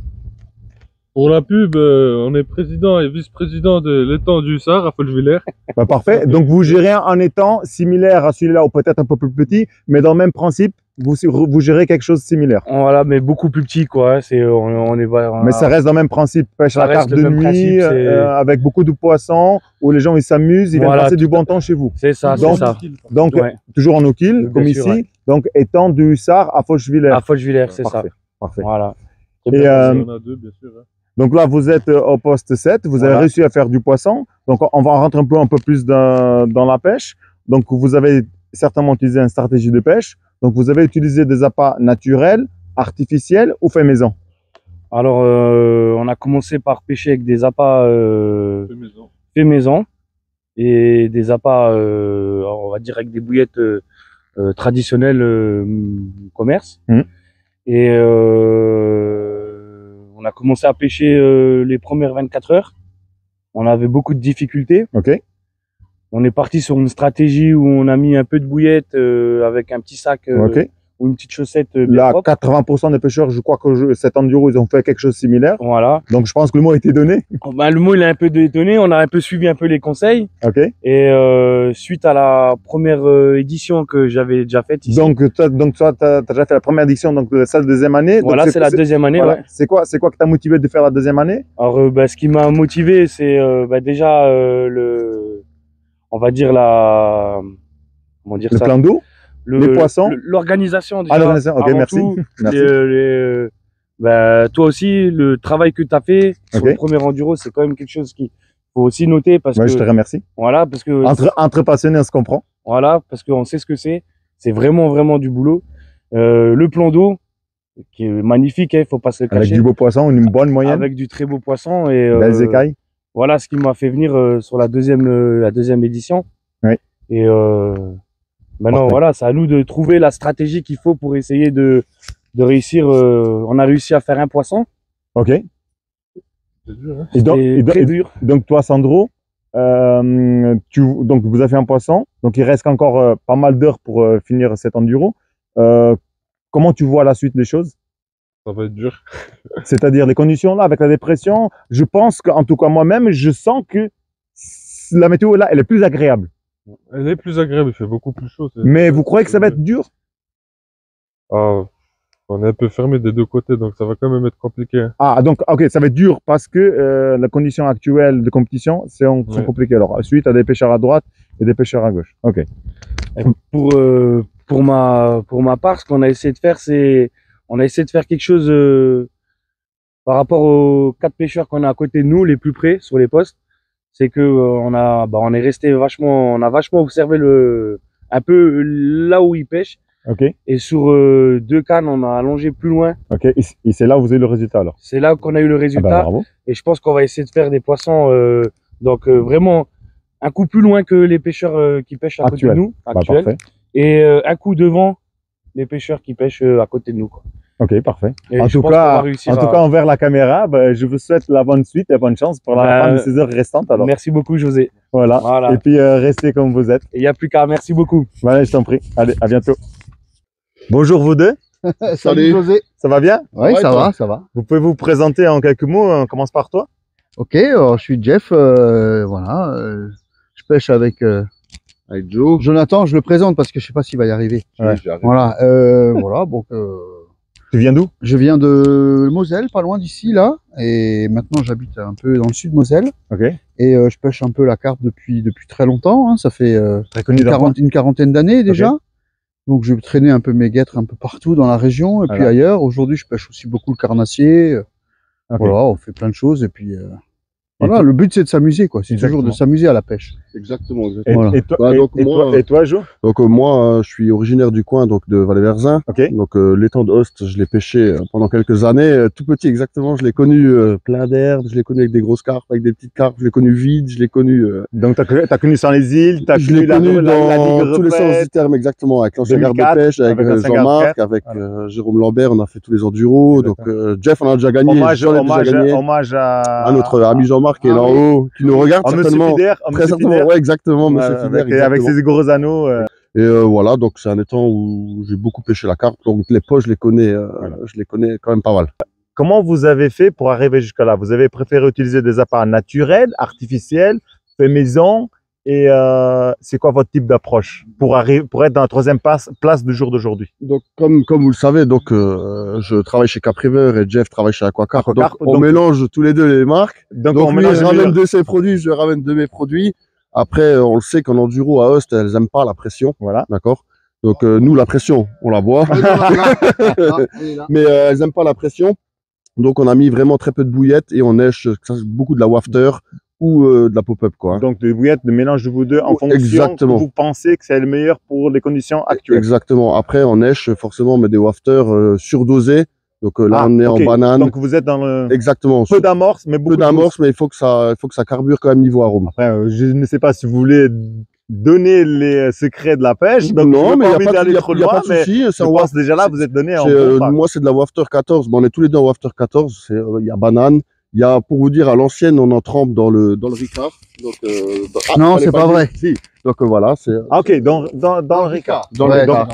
Pour la pub, euh, on est président et vice-président de l'étang du Sar à Follevillers. Bah, parfait. Donc vous gérez un étang similaire à celui-là ou peut-être un peu plus petit, mais dans le même principe, vous, vous gérez quelque chose de similaire. Voilà, mais beaucoup plus petit quoi. C'est on, on est pas- on Mais a- ça reste dans le même principe, pêche Ça à la carte de nuit, principe, c'est- euh, avec beaucoup de poissons, où les gens ils s'amusent, ils viennent Voilà, passer du bon temps chez vous. C'est ça, c'est ça. donc Ouais. toujours en Bien comme sûr, ici, ouais. donc étant du Hussard à Fochevillers. À Fochevillers, c'est ça. Parfait, parfait. Voilà. Et, euh, On a deux, bien sûr. hein. Donc là, vous êtes euh, au poste 7, vous avez Voilà. réussi à faire du poisson. Donc on va rentrer un peu, un peu plus dans, dans la pêche. Donc vous avez certainement utilisé une stratégie de pêche. Donc vous avez utilisé des appâts naturels, artificiels ou fait maison? Alors, euh, on a commencé par pêcher avec des appâts euh, Fait maison. fait maison et des appâts, euh, on va dire avec des bouillettes euh, euh, traditionnelles euh, commerce. Mhm. Et euh, on a commencé à pêcher euh, les premières 24 heures. On avait beaucoup de difficultés. Ok. On est parti sur une stratégie où on a mis un peu de bouillette euh, avec un petit sac euh, Ok. ou une petite chaussette euh, bien Là, propre. 80% des pêcheurs, je crois que je, cet enduro, ils ont fait quelque chose de similaire. Voilà. Donc je pense que le mot a été donné. Oh, ben, le mot il a un peu détonné, on a un peu suivi un peu les conseils. Ok. Et euh, suite à la première édition que j'avais déjà faite ici, Donc toi, donc toi, t'as as déjà fait la première édition, donc ça, la deuxième année. Voilà, c'est la deuxième année. voilà. ouais. C'est quoi, c'est quoi qui t'a motivé de faire la deuxième année? Alors, bah, ce qui m'a motivé, c'est bah, déjà euh, le, on va dire la, comment dire Le ça, plan d'eau, Le- les poissons. l'organisation. Ah, l'organisation, ok, avant merci. tout. Merci. Les- les- bah, toi aussi, le travail que tu as fait sur le premier enduro, c'est quand même quelque chose qui faut aussi noter parce Ouais, que je te remercie. voilà, parce que Entre, entre passionnés, on se comprend. Voilà, parce qu'on sait ce que c'est. C'est vraiment, vraiment du boulot. Euh, le plan d'eau, qui est magnifique, il faut pas se le Avec cacher. du beau poisson, une bonne moyenne. Avec du très beau poisson. Et, Belles euh, écailles. Voilà ce qui m'a fait venir euh, sur la deuxième, euh, la deuxième édition. Oui. Et euh, maintenant, Parfait. voilà, c'est à nous de trouver la stratégie qu'il faut pour essayer de, de réussir. euh, on a réussi à faire un poisson. Ok. C'est dur, hein. Et donc, C'était et donc- très et- dur. donc toi, Sandro, euh, tu, donc vous avez fait un poisson. Donc il reste encore euh, pas mal d'heures pour euh, finir cet enduro. Euh, comment tu vois la suite des choses? Ça va être dur. C'est-à-dire les conditions là avec la dépression. Je pense qu'en tout cas moi-même, je sens que la météo là, elle est plus agréable. Elle est plus agréable, il fait beaucoup plus chaud. Mais vous croyez que ça va être dur? Ah, on est un peu fermé des deux côtés, donc ça va quand même être compliqué. Ah, donc, ok, ça va être dur parce que euh, la condition actuelle de compétition, c'est sont Ouais. compliquées. Alors, ensuite, tu as des pêcheurs à droite et des pêcheurs à gauche. Ok. pour euh, pour ma pour ma part, ce qu'on a essayé de faire, c'est on a essayé de faire quelque chose euh, par rapport aux quatre pêcheurs qu'on a à côté de nous, les plus près sur les postes. C'est que euh, on a bah, on est resté vachement on a vachement observé le un peu là où ils pêchent. Ok. Et sur euh, deux cannes, on a allongé plus loin. Ok. Et, c'est là où vous avez le résultat alors? C'est là qu'on a eu le résultat. bravo. et je pense qu'on va essayer de faire des poissons donc vraiment un coup plus loin que les pêcheurs qui pêchent à côté Actuel. de nous, Bah, parfait. et un coup devant les pêcheurs qui pêchent à côté de nous. Quoi. Ok, parfait. Et en tout cas, en tout à- cas, envers la caméra, bah, je vous souhaite la bonne suite et bonne chance pour la Bah, fin de ces heures restantes. Alors. Merci beaucoup, José. Voilà. Voilà. Et puis, euh, restez comme vous êtes. Il n'y a plus qu'à. Merci beaucoup. Voilà, je t'en prie. Allez, à bientôt. Bonjour vous deux. [LAUGHS] Salut, José. Ça va bien? Ouais, ça va, ça va. Vous pouvez vous présenter en quelques mots. On commence par toi. Ok, alors je suis Jeff, euh, voilà, euh, je pêche avec, euh, avec Joe. Jonathan, je le présente parce que je sais pas s'il va y arriver. Ouais. Voilà, euh, [LAUGHS] voilà, donc. Tu viens d'où? Je viens de Moselle, pas loin d'ici là, et maintenant j'habite un peu dans le sud de Moselle. Ok. Et euh, je pêche un peu la carpe depuis depuis très longtemps. hein, ça fait euh, Très connu une, quarante- quarantaine d'années déjà. Donc je traînais un peu mes guêtres un peu partout dans la région et puis ailleurs. Aujourd'hui, je pêche aussi beaucoup le carnassier. Voilà, on fait plein de choses et puis euh, voilà. Le but c'est de s'amuser quoi. C'est toujours de s'amuser à la pêche. Exactement, Et, exactement. Voilà. et toi, Bah, donc, et moi, toi, et toi, Jo? Donc euh, moi, euh, je suis originaire du coin, donc de Valais-Verzin. Donc euh, l'étang de Host, je l'ai pêché euh, pendant quelques années, euh, tout petit exactement. Je l'ai connu euh, plein d'herbes, je l'ai connu avec des grosses carpes, avec des petites carpes, je l'ai connu vide, je l'ai connu. euh, Donc, tu as, connu sans les îles, tu as je connu l'ai la, connu la, la, dans Ligue tous les sens du terme exactement, avec l'ancien garde de 2004, pêche, avec, Jean-Marc, avec euh, Jérôme Lambert, on a fait tous les enduros. Donc euh, Jeff, on a déjà gagné. Hommage, déjà hommage, gagné. hommage à, à notre ami Jean-Marc qui est Ah là oui. haut, qui nous regarde Ah, certainement. Fider, ah, Très Monsieur certainement, Fider. ouais, exactement, Monsieur Fider. avec, avec ses gros anneaux. euh. Et euh, voilà, donc c'est un étang où j'ai beaucoup pêché la carpe, donc les poches, je les connais, euh, je les connais quand même pas mal. Comment vous avez fait pour arriver jusqu'à là Vous avez préféré utiliser des appâts naturels, artificiels, faits maison Et euh, c'est quoi votre type d'approche pour, arriver, pour être dans la troisième place, place du jour d'aujourd'hui? Donc comme comme vous le savez, donc euh, je travaille chez Capriver et Jeff travaille chez Aquacarp. Donc Aquacarp, on donc- mélange tous les deux les marques. Donc, Donc, on lui les ramène de ses produits, je ramène de mes produits. Après, on le sait qu'en enduro à Host, elles aiment pas la pression. Voilà. D'accord? Donc euh, nous la pression, on la voit. [LAUGHS] Mais euh, elles aiment pas la pression. Donc on a mis vraiment très peu de bouillettes et on nèche beaucoup de la wafter ou euh, de la pop-up quoi. Donc des bouillettes, de mélange de vous deux en fonction Exactement. que vous pensez que c'est le meilleur pour les conditions actuelles. Exactement. Après, en neige, forcément, on met des wafters euh, surdosés. Donc euh, là, Ah, on est en banane. Donc vous êtes dans le Exactement. peu d'amorce, mais beaucoup Peu d'amorce, mais il faut que ça, il faut que ça carbure quand même niveau arôme. Après, euh, je ne sais pas si vous voulez donner les secrets de la pêche. Donc non, mais il pas n'y a pas de, pas souci. je c'est un pense waft- déjà là, vous êtes donné en euh. Moi, c'est de la wafter 14. Bon, on est tous les deux en wafter 14. C'est, euh, Il y a banane. Il y a, pour vous dire, à l'ancienne, on en trempe dans le, dans le Ricard. Donc, euh, dans- ah, Non, c'est pas le vrai. Si. Donc euh, voilà, c'est. Ah, ok, dans, dans, dans le Ricard. Dans le Ricard. donc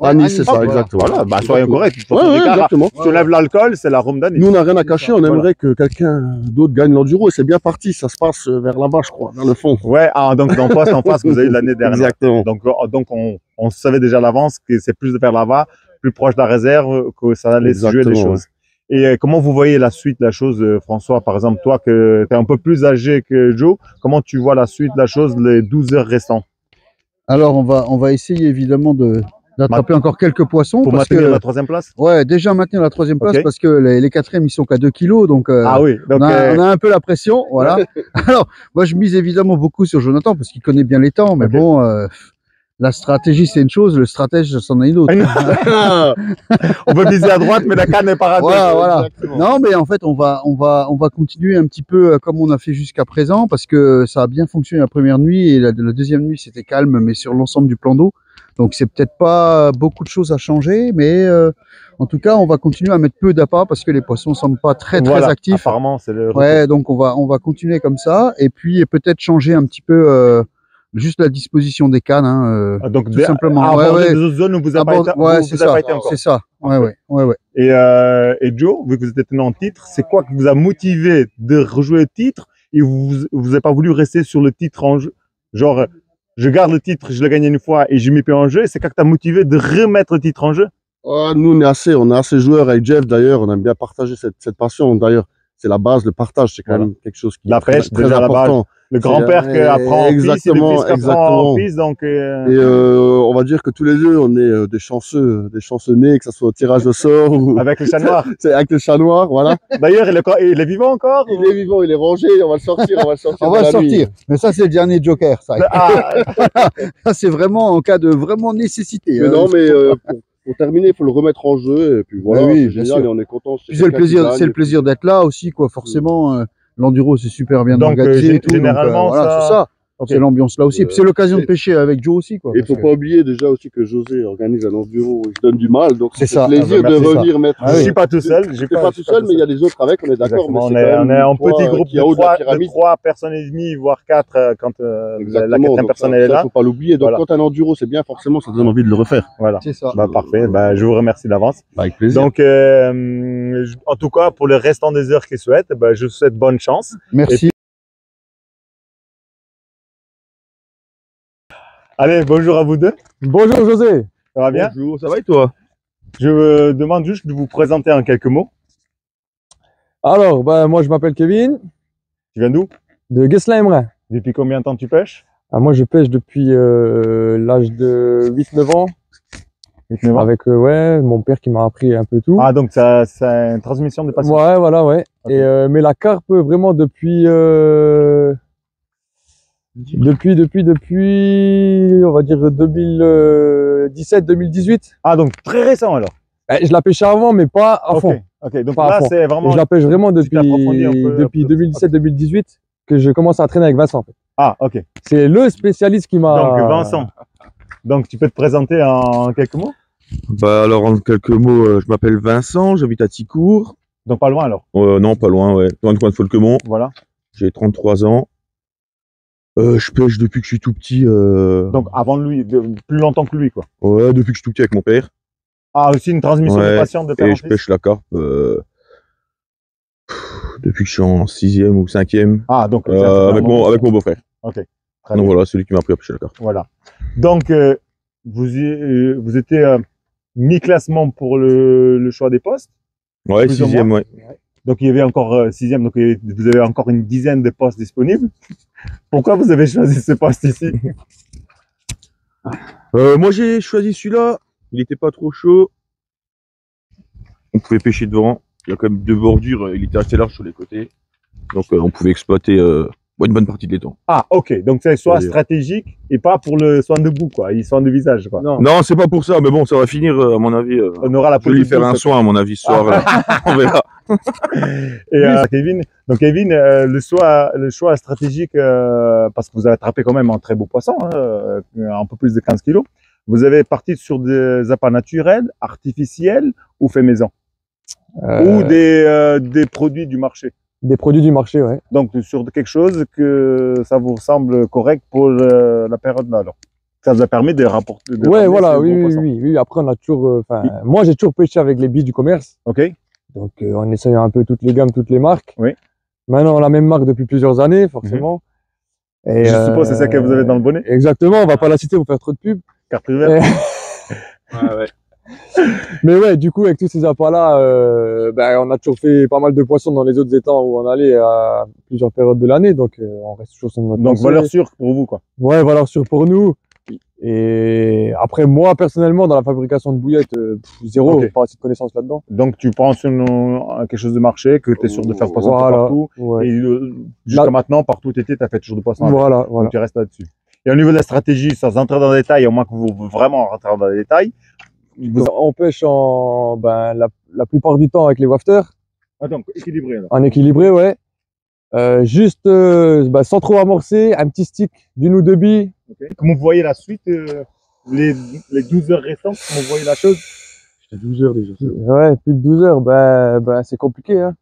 anis. Anis, c'est ça, exactement. Voilà, bah, soyons corrects. Exactement. Si on lève l'alcool, c'est l'arôme d'anis. Nous, on n'a rien à cacher. On Voilà. aimerait que quelqu'un d'autre gagne l'enduro. Et c'est bien parti. Ça se passe euh, vers là-bas, je crois, vers le fond. Ouais, ah, donc dans poste en face que vous avez eu l'année [LAUGHS] dernière. Exactement. Donc, euh, donc on, on savait déjà à l'avance que c'est plus vers là-bas, plus proche de la réserve, que ça allait se jouer les Exactement, choses. Et euh, comment vous voyez la suite de la chose, euh, François? Par exemple, toi, que tu es un peu plus âgé que Joe, comment tu vois la suite de la chose les 12 heures restantes Alors on va on va essayer évidemment de d'attraper encore quelques poissons Pour parce maintenir que la troisième place? Ouais, déjà maintenir la troisième place parce que les, les quatrièmes ils sont qu'à 2 kilos donc, euh, Ah oui, donc, on, a, euh, on a un peu la pression, voilà. [LAUGHS] [LAUGHS] Alors moi je mise évidemment beaucoup sur Jonathan parce qu'il connaît bien les temps, mais bon, euh, la stratégie c'est une chose, le stratège c'en est une autre. [LAUGHS] on peut viser à droite, mais la canne n'est pas ratée. Voilà, voilà. Non, mais en fait, on va, on va, on va continuer un petit peu euh, comme on a fait jusqu'à présent, parce que ça a bien fonctionné la première nuit et la, la deuxième nuit c'était calme, mais sur l'ensemble du plan d'eau. Donc c'est peut-être pas beaucoup de choses à changer, mais euh, en tout cas, on va continuer à mettre peu d'appâts parce que les poissons semblent pas très très Voilà, actifs. Apparemment, c'est le. Ouais, donc on va, on va continuer comme ça, et puis peut-être changer un petit peu. euh, Juste la disposition des cannes, hein, euh, Ah, donc tout des- simplement. à Ouais, ouais. des autres zones où vous avez été- ouais, c'est ça, c'est ça. Ouais, ouais, ouais, ouais. Et, euh, et Joe, vu que vous êtes tenant en titre, c'est quoi qui vous a motivé de rejouer le titre et vous vous avez pas voulu rester sur le titre en jeu? Genre, euh, je garde le titre, je l'ai gagné une fois et je m'y plus en jeu. C'est quand t'as motivé de remettre le titre en jeu. Ah, nous, on est assez, on est assez joueurs avec Jeff d'ailleurs. On aime bien partager cette, cette passion. D'ailleurs, c'est la base, le partage, c'est quand Voilà. même quelque chose qui La est très, pêche, très déjà, la base. important. Le C'est, grand-père qui apprend en fils et le exactement, fils qui apprend exactement. en fils. Donc, euh, Et euh, on va dire que tous les deux, on est euh, des chanceux, des chanceux nés, que ce soit au tirage au sort ou [LAUGHS] avec le chat noir. c'est avec le chat noir, voilà. [LAUGHS] D'ailleurs, il il est vivant encore ou- Il est vivant, il est rangé, on va le sortir, on va le sortir. On va le sortir. Mais ça, c'est le dernier joker, ça. Ah, [LAUGHS] Ça, c'est vraiment en cas de vraiment nécessité. Mais hein. non, mais euh, pour, pour terminer, il faut le remettre en jeu et puis voilà, oui, c'est bien génial sûr. et on est content. C'est le plaisir, c'est le plaisir d'être là aussi, quoi. Forcément, euh, l'enduro c'est super bien Donc, euh, organisé gé- et tout. donc, euh, généralement, voilà, ça- c'est ça. C'est l'ambiance là aussi. Puis c'est l'occasion de pêcher avec Joe aussi, quoi. Il parce faut que- pas oublier déjà aussi que José organise un enduro, il se donne du mal, donc C'est c'est ça. plaisir Ah bah, de merci, ça. revenir mettre. Je suis pas tout seul. Je suis pas tout seul, mais il y a des autres avec, on est d'accord. on est, on en petit euh, groupe qui de trois, de trois personnes et demie, voire quatre euh, quand euh, la- quatrième donc personne ça, est là. faut pas l'oublier. Donc Voilà. quand un enduro c'est bien, forcément ça donne envie de le refaire. Voilà. C'est ça. Bah, parfait. Bah, je vous remercie d'avance. Avec plaisir. Donc, euh, en tout cas, pour le restant des heures qu'ils souhaitent, bah, je vous souhaite bonne chance. Merci. Allez, bonjour à vous deux. Bonjour José. Ça va bien Bonjour, ça va et toi Je demande juste de vous présenter en quelques mots. Alors, bah, moi je m'appelle Kevin, Tu viens d'où de Gesla-Emrin. Depuis combien de temps tu pêches Ah, moi je pêche depuis euh, l'âge de 8-9 ans. 8-9 ans. Avec euh, ouais, mon père qui m'a appris un peu tout. Ah, donc ça, c'est une transmission de passion. Ouais, voilà, ouais. Et, euh, mais la carpe, vraiment, depuis, euh, depuis, depuis, depuis, on va dire 2017-2018. Ah, donc très récent alors. Eh, je la pêchais avant, mais pas à fond. ok. Donc Pas à là, c'est vraiment. Et je la pêche vraiment depuis, peu- depuis un peu. 2017-2018 que je commence à traîner avec Vincent. en fait. Ah, ok. C'est le spécialiste qui m'a. Donc Vincent. Donc tu peux te présenter en quelques mots? Bah alors en quelques mots, euh, je m'appelle Vincent, j'habite à Ticourt. Donc pas loin alors. Euh, non, pas loin, ouais. Dans le coin de Folquemont. Voilà. J'ai 33 ans. Euh, je pêche depuis que je suis tout petit. Euh... Donc avant de lui, de- plus longtemps que lui quoi. Ouais, depuis que je suis tout petit avec mon père. Ah, aussi une transmission de Ouais, passion de père Et en je fils pêche la carpe euh, depuis que je suis en sixième ou cinquième. Ah, donc. Euh, avec, mon, avec mon beau-frère. Ok. Très Donc bien. voilà, celui qui m'a appris à pêcher la carpe. Voilà. Donc, euh, vous, y- euh, vous étiez euh, mi-classement pour le, le choix des postes. Ouais, sixième, moins. ouais. Donc, il y avait encore euh, sixième, donc vous avez encore une dizaine de postes disponibles. [LAUGHS] Pourquoi vous avez choisi ce poste ici? Euh, moi, j'ai choisi celui-là. Il était pas trop chaud. On pouvait pêcher devant. Il y a quand même deux bordures. Il était assez large sur les côtés. Donc, euh, on pouvait exploiter une bonne partie de l'étang. Ah, ok. Donc, c'est soit stratégique et pas pour le soin debout, quoi. Il soin de visage, quoi. Non. Non, c'est pas pour ça, mais bon, ça va finir, euh, à mon avis. euh, On aura la je vais lui faire un soin, à mon avis, ce soir. là. [LAUGHS] on verra. Et euh, Kevin, donc Kevin, euh, le choix, le choix stratégique, euh, parce que vous avez attrapé quand même un très beau poisson, hein, euh, un peu plus de 15 kilos. Vous avez parti sur des appâts naturels, artificiels ou faits maison, Euh, ou des, euh, des produits du marché? Des produits du marché, ouais. Donc sur quelque chose que ça vous semble correct pour le- la période là. Alors. Ça vous a permis de rapporter. de Ouais, voilà, oui, oui, oui, oui. Après, on a toujours, euh, enfin, moi, j'ai toujours pêché avec les billes du commerce. Ok. Donc, euh, on essaye un peu toutes les gammes, toutes les marques. Oui. Maintenant, on a la même marque depuis plusieurs années, forcément. Et, Je suppose que c'est ça que vous avez dans le bonnet. Exactement, on va pas la citer pour faire trop de pub. Carte verte. Mais ouais, du coup, avec tous ces appâts-là, euh, ben, on a toujours fait pas mal de poissons dans les autres étangs où on allait à plusieurs périodes de l'année. Donc, euh, on reste toujours sur notre Donc valeur sûre pour vous quoi. Ouais, valeur sûre pour nous. Et après, moi, personnellement, dans la fabrication de bouillettes, euh, pff, zéro, Ok. pas assez de connaissances là-dedans. Donc tu penses à quelque chose de marché, que tu es sûr de faire poisson Voilà, partout. ouais. Et euh, jusqu'à maintenant, partout où tu étais, tu as fait toujours de poisson. avec. Voilà, Donc voilà. tu restes là-dessus. Et au niveau de la stratégie, sans entrer dans les détails, au moins que vous vraiment rentrer dans les détails, vous... On pêche en, ben, la, la plupart du temps avec les wafters, Ah, donc équilibré alors. en équilibré, ouais. Euh, juste, euh, ben, sans trop amorcer, un petit stick d'une ou deux billes. Ok. Comment vous voyez la suite, euh, les, les 12 heures restantes, comment vous voyez la chose? J'étais 12 heures déjà. Ouais, plus que 12 heures, ben, ben, c'est compliqué, hein.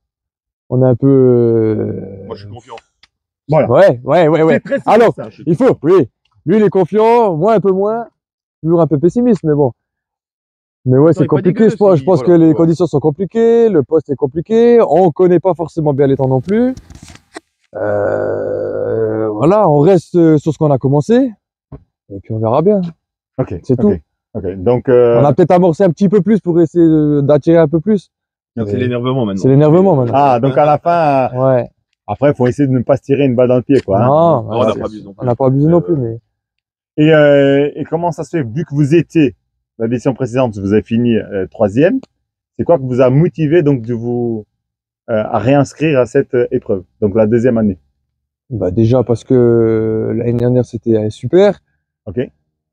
On est un peu, euh, Moi, je suis confiant. Voilà. Ouais, ouais, ouais, ouais. Très Alors, ça. il faut, oui. Lui, il est confiant, moi un peu moins. Toujours un peu pessimiste, mais bon. Mais ouais, c'est est pas compliqué. Je pense, si, je pense voilà, que les ouais. conditions sont compliquées, le poste est compliqué, on connaît pas forcément bien les temps non plus. Euh, voilà, on reste euh, sur ce qu'on a commencé. Et puis on verra bien. Ok. C'est tout. ok, ok. Donc, euh, On a peut-être amorcé un petit peu plus pour essayer d'attirer un peu plus. Donc, c'est l'énervement maintenant. C'est l'énervement maintenant. Ah, donc à la fin, euh, Ouais. après, il faut essayer de ne pas se tirer une balle dans le pied, quoi. hein. Non, voilà, on n'a pas abusé non plus, mais Et, euh, et comment ça se fait, vu que vous étiez, l'édition précédente, vous avez fini euh, troisième, c'est quoi qui vous a motivé donc de vous euh, à réinscrire à cette euh, épreuve, donc la deuxième année? Bah déjà parce que l'année dernière c'était super. Ok.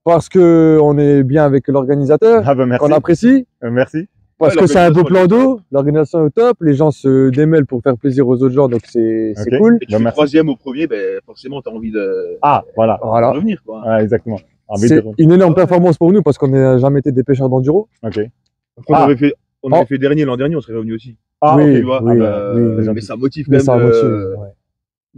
Parce que on est bien avec l'organisateur, Ah bah merci. qu'on apprécie. Euh, merci. Parce que c'est un beau plan d'eau, l'organisation est au top, les gens se démêlent pour faire plaisir aux autres gens, donc c'est cool. Et tu Bah, fais. Troisième au premier, ben, forcément, tu as envie de, Ah, voilà. Voilà. de revenir. Quoi. Ouais, exactement. C'est une énorme performance pour nous parce qu'on n'a jamais été des pêcheurs d'enduro. Ok. Après, on Ah. avait fait, on avait Oh. fait dernier l'an dernier, on serait revenu aussi. Ah, oui, tu vois, oui, euh, oui, oui. mais ça motive quand Mais même. ça motive, ouais.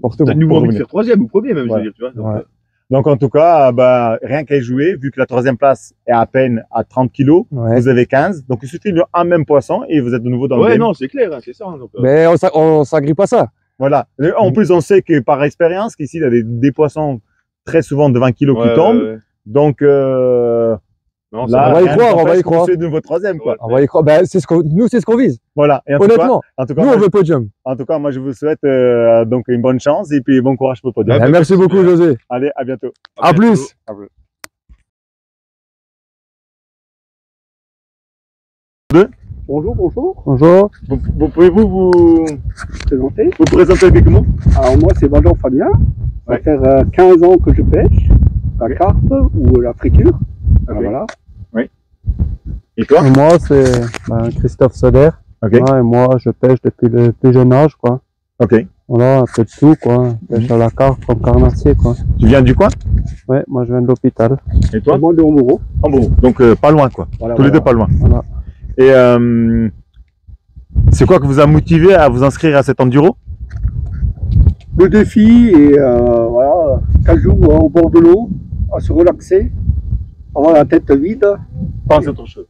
Fortement. T'as de nouveau envie de faire troisième ou premier même, je Ouais. veux dire, tu vois. Donc, Ouais. euh, Donc en tout cas, bah, rien qu'à y jouer, vu que la troisième place est à peine à 30 kilos, Ouais. vous avez 15, donc il suffit de un même poisson et vous êtes de nouveau dans le ouais, game. non, c'est clair, hein, c'est ça. hein, donc, euh, Mais on on s'agrippe pas ça. Voilà. En plus, on sait que par expérience, qu'ici, il y a des, des poissons très souvent de 20 kilos ouais, qui tombent. Donc, euh, Non, c'est là, On va y croire, on va y croire. soyez de nouveau troisième, quoi. On va y croire. Ben, c'est ce qu'on, nous, c'est ce qu'on vise. Voilà. Et en tout Honnêtement, cas, en tout cas, nous, moi, on veut podium. en tout cas, moi, je vous souhaite euh, donc une bonne chance et puis bon courage pour le podium. Ben, merci beaucoup, José. Allez, à bientôt. À plus. À plus. Deux. Bonjour, bonjour. Bonjour. Vous, vous pouvez-vous vous, Présentez. vous présenter avec mots Alors moi c'est Valjean Fabien. Ça Ouais. fait euh, 15 ans que je pêche la carpe ou la friture. Ok. Voilà. Et toi Et moi, c'est ben, Christophe Soler. Ok. Ouais, et moi, je pêche depuis le plus jeune âge, quoi. Ok. Voilà, un peu de tout, quoi. Pêche à la carpe, comme carnassier, quoi. Tu viens du coin Ouais, moi, je viens de l'hôpital. Et toi Moi de Hombro. En bon. Donc, euh, pas loin, quoi. Voilà, Tous les deux pas loin. Voilà. Et euh, c'est quoi qui vous a motivé à vous inscrire à cet enduro? Le défi et euh, voilà, 15 jours au bord de l'eau, à se relaxer, avoir la tête vide. Pense à autre chose.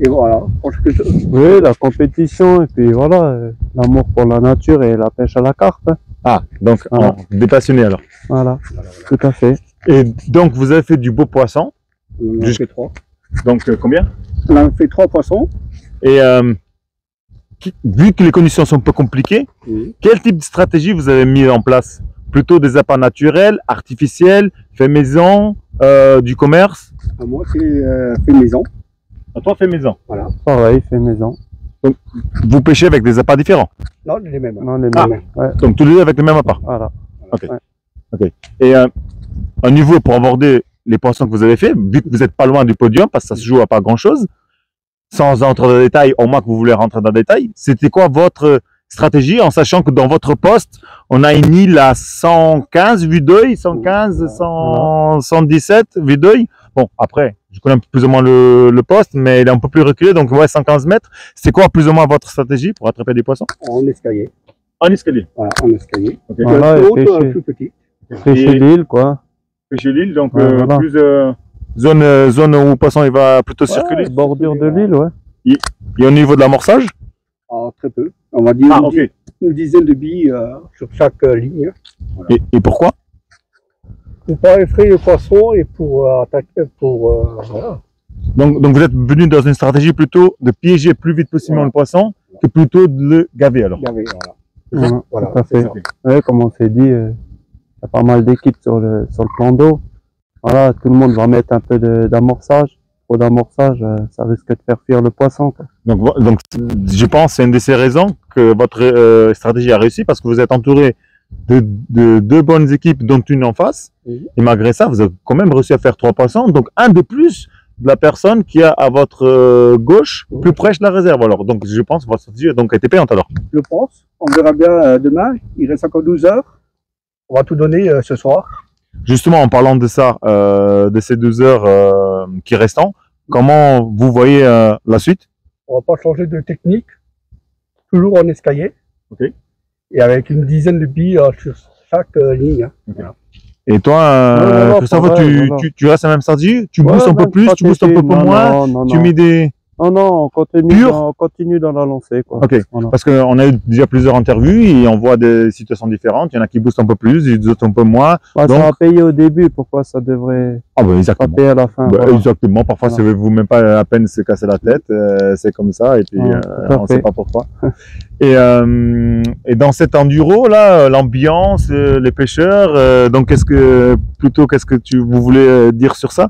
Et voilà. Parce que je- Oui, la compétition, et puis voilà, l'amour pour la nature et la pêche à la carpe. hein. Ah, donc Voilà. des passionnés alors. Voilà, tout à fait. Et donc vous avez fait du beau poisson. on en fait trois. Donc euh, combien? On a fait trois poissons. Et euh, qui- vu que les conditions sont un peu compliquées, Oui. quel type de stratégie vous avez mis en place? Plutôt des appâts naturels, artificiels, fait maison, euh, du commerce À moi c'est euh, fait maison. À toi, fait maison. Voilà. Pareil, fait maison. Vous pêchez avec des appâts différents? Non, les mêmes. Non, les Ah. mêmes. Ouais, Donc tous les deux avec le même appât. voilà. Ok. Ouais. Ok. Et euh, un niveau pour aborder les poissons que vous avez fait, vu que vous n'êtes pas loin du podium, parce que ça se joue à pas grand chose, sans entrer dans les détails, au moins que vous voulez rentrer dans les détails, c'était quoi votre stratégie en sachant que dans votre poste, on a une île à 115 vues d'œil, 115, 100, 117 vues d'œil. Bon, après, je connais un peu plus ou moins le, le poste, mais il est un peu plus reculé, donc ouais, 115 mètres. C'est quoi plus ou moins votre stratégie pour attraper des poissons? En escalier. En escalier. Voilà, en escalier. Ok. Voilà, et euh, pêcher. plus petit. Pêcher l'île, quoi. Pêcher l'île, donc Ouais, euh, voilà. plus euh, zone, euh, zone où le poisson il va plutôt circuler. Ouais, bordure de l'île, ouais. Et au niveau de l'amorçage? Ah, très peu. On va dire Ah, une, ok. di- une dizaine de billes euh, sur chaque euh, ligne. et, et pourquoi? Pour pas effrayer le poisson et pour euh, attaquer, pour euh, voilà. donc, donc vous êtes venu dans une stratégie plutôt de piéger plus vite possiblement le poisson que plutôt de le gaver alors. gaver, voilà. Tout à fait. Ouais, comme on s'est dit, euh, il y a pas mal d'équipes sur le, sur le plan d'eau. Voilà, tout le monde va mettre un peu d'amorçage. Trop d'amorçage, euh, ça risque de faire fuir le poisson. quoi. Donc, donc je pense que c'est une de ces raisons que votre euh, stratégie a réussi parce que vous êtes entouré de, de deux bonnes équipes dont une en face. Et malgré ça, vous avez quand même réussi à faire trois poissons. Donc un de plus de la personne qui a à votre euh, gauche plus près de la réserve alors. Donc je pense que votre stratégie a donc été payante alors. Je pense. On verra bien euh, demain. Il reste encore 12 heures. On va tout donner euh, ce soir. Justement, en parlant de ça, euh, de ces deux heures euh, qui restent, comment vous voyez euh, la suite? On va pas changer de technique. Toujours en escalier. Ok. Et avec une dizaine de billes sur chaque ligne. hein. Voilà. Et toi, Christophe, pareil, tu, tu, tu restes la même stratégie? Tu Ouais, boostes un peu plus, tu boostes un peu. Non, moins non, non, Tu non. mets des... Non, non, on continue, dans, on continue dans la lancée. Quoi. Ok, Voilà. parce qu'on a eu déjà plusieurs interviews et on voit des situations différentes. Il y en a qui boostent un peu plus, d'autres un peu moins. Ouais, Donc, Ça a payé au début, pourquoi ça devrait ah bah pas exactement. payer à la fin Bah, voilà. Exactement. Parfois, Voilà. c'est vous même pas à peine se casser la tête, euh, c'est comme ça et puis euh, on sait fait. pas pourquoi. [LAUGHS] et, euh, et dans cet enduro là, l'ambiance, les pêcheurs. donc, qu'est-ce que plutôt qu'est-ce que tu vous voulez dire sur ça?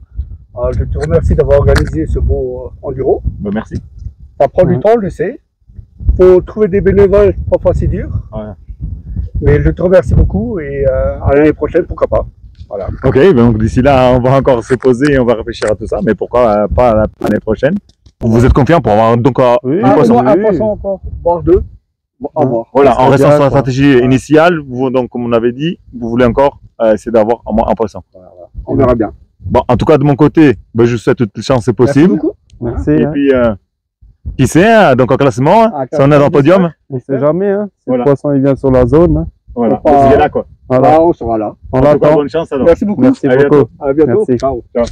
Ah, je te remercie d'avoir organisé ce beau euh, enduro. Bah, Merci. Ça prend du temps, je sais. Faut trouver des bénévoles, parfois c'est dur. Mais je te remercie beaucoup et euh, à l'année prochaine, pourquoi pas. Voilà. Ok, donc d'ici là, on va encore se poser et on va réfléchir à tout ça, mais pourquoi euh, pas la- l'année prochaine Vous êtes confiant pour avoir donc euh, un Ah, poisson un poisson encore, voire deux. Bon, à voir. Voilà, en restant sur la quoi. stratégie initiale, vous, donc comme on avait dit, vous voulez encore euh, essayer d'avoir au moins un poisson. On verra bien. Bon, en tout cas de mon côté, ben, je vous souhaite toutes les chances possibles. beaucoup. Merci. Et hein. puis, euh, qui sait, hein, donc en classement, Ah, si on est dans le podium, On sait jamais, hein. Si Voilà. le poisson il vient sur la zone. hein. voilà, pas- vous êtes là quoi. Voilà. Ah, on sera là. On l'attend. bonne chance alors. Merci beaucoup. Merci À beaucoup. À bientôt. Merci. Ciao. Ciao.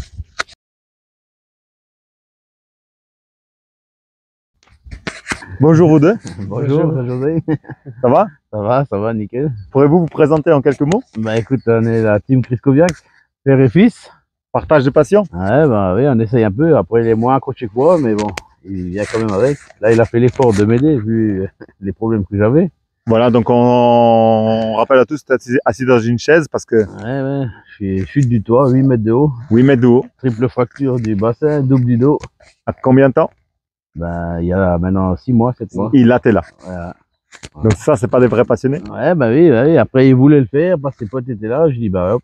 Bonjour vous deux, Bonjour, José. ça va? Ça va, ça va, nickel. Pourrez-vous vous présenter en quelques mots? Bah écoute, on est la team Chriscoviac, père et fils. Partage de passion Ouais, bah oui, on essaye un peu. Après, il est moins accroché que moi, mais bon, il vient quand même avec. Là, il a fait l'effort de m'aider vu [LAUGHS] les problèmes que j'avais. Voilà, donc on, on rappelle à tous, tu assis, assis dans une chaise parce que Ouais, ouais. Je suis chute du toit, 8 mètres de haut. 8 mètres de haut, Triple fracture du bassin, double du dos. à combien de temps? Bah, il y a maintenant 6 mois, 7 mois. Il a t'es là. Voilà. Donc ça, c'est pas des vrais passionnés? Ouais, bah oui, bah oui. Après, il voulait le faire parce que ses potes étaient là. Je dis, bah hop.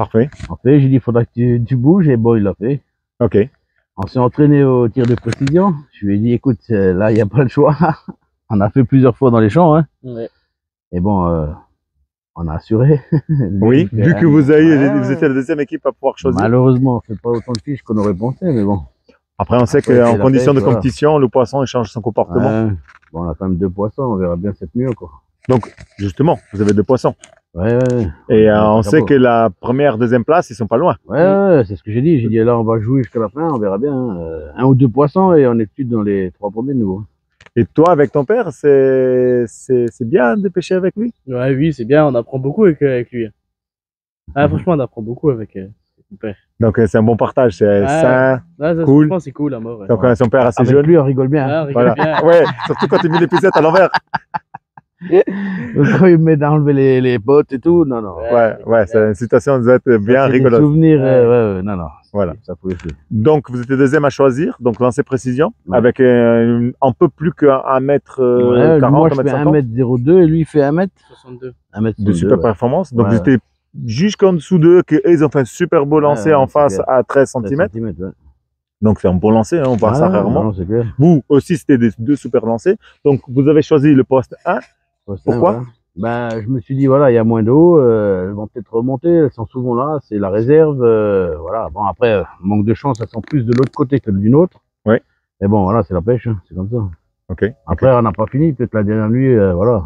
Parfait. En fait, j'ai dit, il faudra que tu, tu bouges. Et bon, il l'a fait. Ok. On s'est entraîné au tir de précision. Je lui ai dit, écoute, euh, là, il n'y a pas le choix. [LAUGHS] on a fait plusieurs fois dans les champs. Hein. Et bon, euh, on a assuré. [LAUGHS] Oui, vu euh, que vous, avez, ouais, vous étiez la deuxième équipe à pouvoir choisir. Malheureusement, on fait pas autant de fiches qu'on aurait pensé, mais bon. Après, on sait Après, qu'en condition de voilà. compétition, le poisson il change son comportement. Ouais. Bon, on a quand même deux poissons, on verra bien cette mieux, quoi. Donc, justement, vous avez deux poissons. Ouais, ouais, ouais. Et euh, on sait beau. que la première, deuxième place, ils sont pas loin. Ouais, ouais, c'est ce que j'ai dit. J'ai dit, là, on va jouer jusqu'à la fin, on verra bien. hein. Euh, un ou deux poissons et on est plus dans les trois premiers de nouveau. Et toi, avec ton père, c'est bien de pêcher avec lui? Ouais, oui, c'est bien, on apprend beaucoup avec, avec lui. Ah, franchement, on apprend beaucoup avec euh, son père. Donc, euh, c'est un bon partage, c'est Ouais. sain, Ouais, ça, cool. franchement, c'est cool, à mort. ouais. Donc, euh, son père assez Avec jeune. lui, on rigole bien. Ah, on rigole Voilà. bien. Ouais, surtout quand tu mets les à l'envers. Quand il me met d'enlever les, les potes et tout, non, non. Ouais, ouais, c'est une situation qui doit être bien rigolote. souvenirs, euh, ouais, ouais, non, non. Voilà. Ça pouvait faire. Donc, vous étiez deuxième à choisir, donc lancer précision, Ouais. avec euh, un peu plus qu'un mètre euh, Ouais, 40, moi, je 1 fais mètre 50 1m02 et lui, il fait 1m. 62. 1m de super performance. Donc, Ouais, vous étiez jusqu'en dessous d'eux, que eux, ils ont fait un super beau lancer Ouais, en face clair. à 13 cm. ouais. Donc, c'est un bon lancer, hein, on voit ça Ouais, rarement. non. Vous aussi, c'était des deux super lancers. Donc, vous avez choisi le poste 1. Pourquoi voilà. Ben, je me suis dit, voilà, il y a moins d'eau, euh, elles vont peut-être remonter, elles sont souvent là, c'est la réserve, euh, voilà. Bon, après, euh, manque de chance, elles sont plus de l'autre côté que du nôtre. Oui. Mais bon, voilà, c'est la pêche, hein, c'est comme ça. Ok. Après, on n'a pas fini, peut-être la dernière nuit, voilà.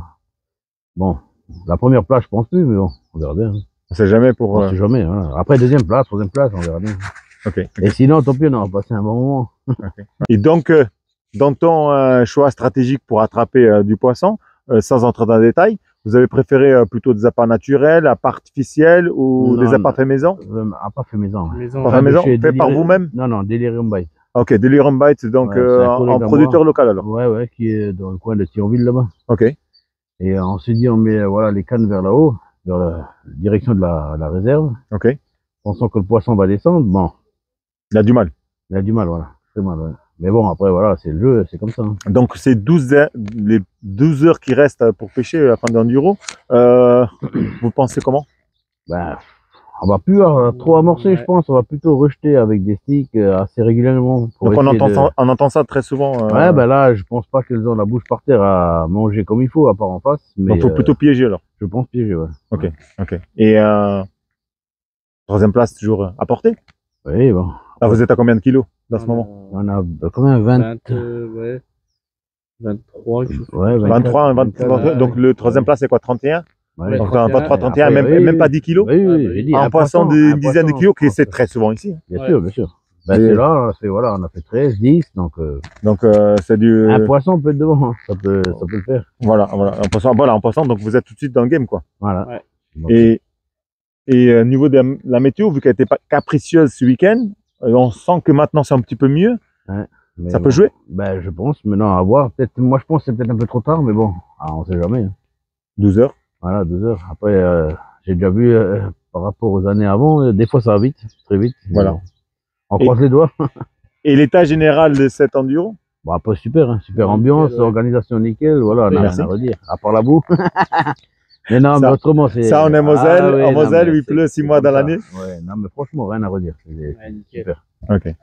Bon, la première place, je pense plus, mais bon, on verra bien. hein. On sait jamais pour. On sait jamais, voilà. Après, deuxième place, troisième place, on verra bien. Ok. Et sinon, tant pis, on aura passé un bon moment. Et donc, euh, dans ton euh, choix stratégique pour attraper euh, du poisson, sans entrer dans les détails, vous avez préféré euh, plutôt des appâts naturels, appâts artificiels ou Non, des appâts faits maison? Euh, ah, pas fait maison. Maison. Fait maison Fait par Delirium- vous-même? Non, non, Delirium Bite. Ok, Delirium Bites, donc Ouais, euh, en, producteur moi. local alors. Ouais, ouais, qui est dans le coin de Thionville là-bas. Ok. Et euh, on s'est dit, on met euh, voilà, les cannes vers là-haut, vers la direction de la, la réserve, Ok. pensant que le poisson va descendre. Bon, Il a du mal. il a du mal, voilà. Très mal, ouais. Mais bon, après, voilà, c'est le jeu, c'est comme ça. hein. Donc, ces 12 heures, les 12 heures qui restent pour pêcher à la fin d'enduro, euh, [CLEARS THROAT] vous pensez comment? Ben, on va plus euh, trop amorcer, je pense. On va plutôt rejeter avec des sticks euh, assez régulièrement. pour Donc, on entend, de- ça, on entend ça très souvent. euh, Ouais, ben là, je pense pas qu'elles ont la bouche par terre à manger comme il faut, à part en face. Mais donc, faut euh, plutôt piéger alors. je pense piéger, ouais. Ok, ok. Et euh, troisième place toujours à portée Oui, bon. Ah, vous êtes à combien de kilos? Dans ce moment On a euh, combien 20 20, euh, ouais. 23, quelque chose. Ouais, 23, 23, 24, donc le troisième place c'est quoi 31 Ouais, Donc 31, 23, 31, après, même, oui, même pas 10 kilos Oui, oui, j'ai dit, Un un poisson poisson, d'une un dizaine de poisson, kilos pense. c'est très souvent ici. Bien Ouais. sûr, bien sûr. Ben, c'est là, c'est voilà, on a fait 13, 10, donc euh, Donc euh, c'est du. un poisson peut être devant, hein. ça peut, ça peut le faire. Voilà, voilà. En passant, voilà, en passant, donc vous êtes tout de suite dans le game, quoi. Voilà. Donc, Et, et euh, niveau de la météo, vu qu'elle était pas capricieuse ce week-end, euh, on sent que maintenant c'est un petit peu mieux. ouais, Ça peut jouer? Ben, je pense, maintenant à voir. Peut-être, moi je pense que c'est peut-être un peu trop tard, mais bon, ah, on sait jamais. hein. 12 heures. Voilà, 12 heures. Après, euh, j'ai déjà vu euh, par rapport aux années avant, euh, des fois ça va vite, très vite. Voilà. On croise les doigts. [LAUGHS] Et l'état général de cet enduro? Bon, après, super, hein, super ambiance, organisation nickel, voilà, on n'a Merci. rien à redire, à part la boue. [LAUGHS] mais non, Ça- mais autrement, c'est. ça, on est Moselle. Ah ouais, En non, Moselle, où il pleut six mois dans l'année. Ouais, non, mais franchement, rien à redire. C'est c'est super. Ok.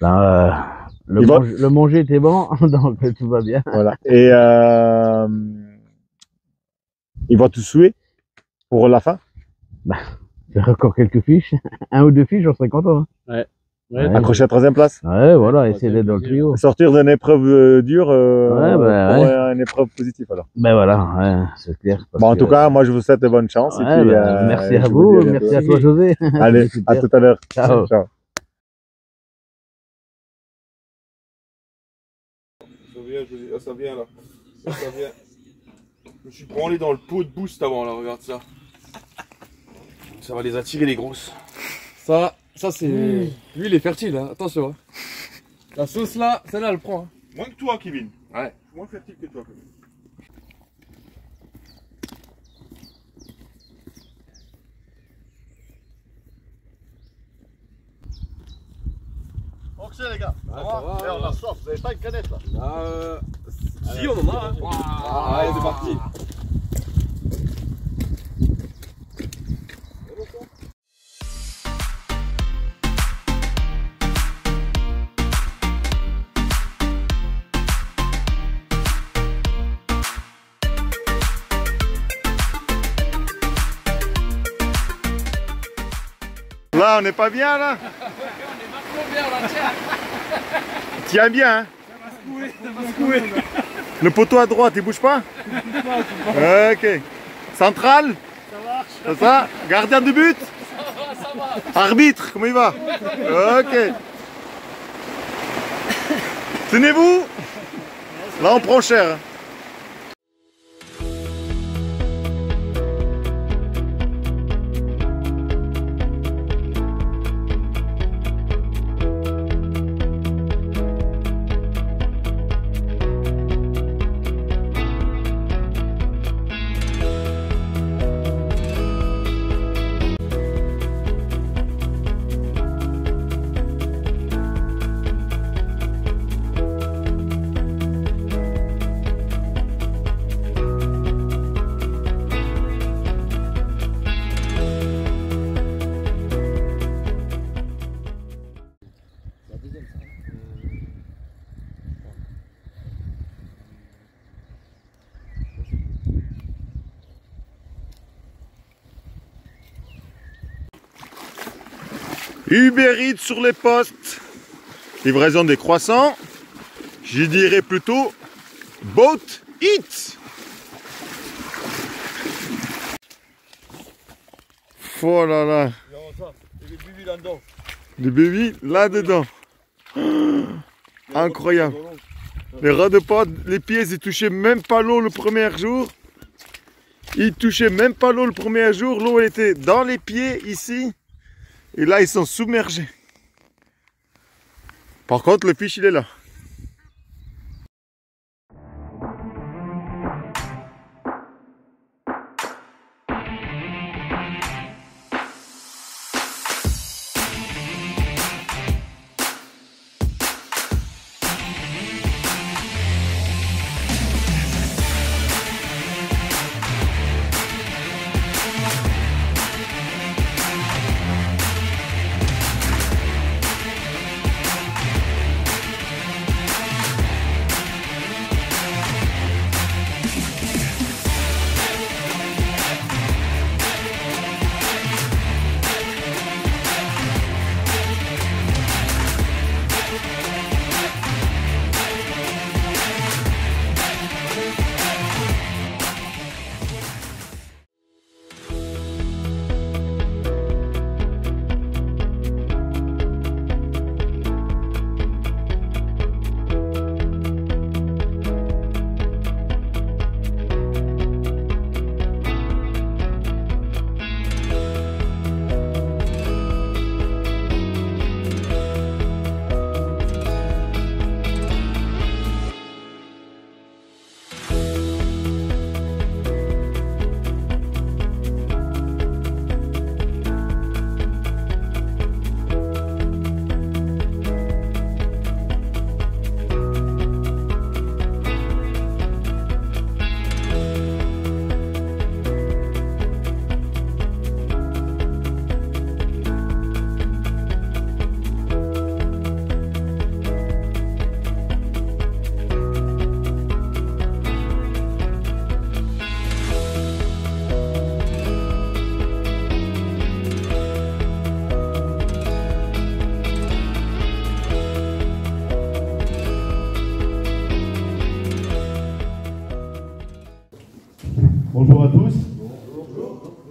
Là, euh, le, le manger était bon, [LAUGHS] donc tout va bien. Voilà. Et euh, il va te souhaiter pour la fin? Faire encore quelques fiches. [LAUGHS] Un ou deux fiches, j'en serais content. hein. Ouais. Ouais, Accrocher à la troisième place Ouais, voilà, essayer d'être dans le trio. Sortir d'une épreuve euh, dure euh, Ouais, bah, pour ouais. euh, une épreuve positive alors. Ben voilà, ouais, c'est clair. parce Bon, en que- tout cas, moi je vous souhaite de bonnes chances. et puis, bah, euh, merci à vous, merci à toi, José. [LAUGHS] Allez, à tout à l'heure. Ciao. Ciao. Ça vient, je dis, ah, ça vient là. Ça, ça vient. Je me suis branlé dans le pot de boost avant là, regarde ça. Ça va les attirer les grosses. Ça, ça c'est. Mmh. Lui, il est fertile, hein. attention. hein. [LAUGHS] La sauce là, celle-là, elle prend. hein. Moins que toi, Kevin. Ouais. Moins fertile que toi, Kevin. Les gars. Ah, ça va, on a soif, vous avez pas une canette là Ah, euh... Si, on en a. Hein. Ah, allez, c'est parti. Là, on n'est pas bien là. Tiens bien, hein? Le poteau à droite, il bouge pas? Ok. Central? C'est ça Gardien de but? Arbitre, comment il va? Ok. Tenez-vous. Là, on prend cher. Uber Eats sur les postes. Livraison des croissants. Je dirais plutôt Boat Eats. Oh là là. Le baby là-dedans. Incroyable. Les rats de pote, les pieds, ils touchaient même pas l'eau le premier jour. Ils touchaient même pas l'eau le premier jour. L'eau était dans les pieds ici. Et là, ils sont submergés. Par contre, le fiche, il est là.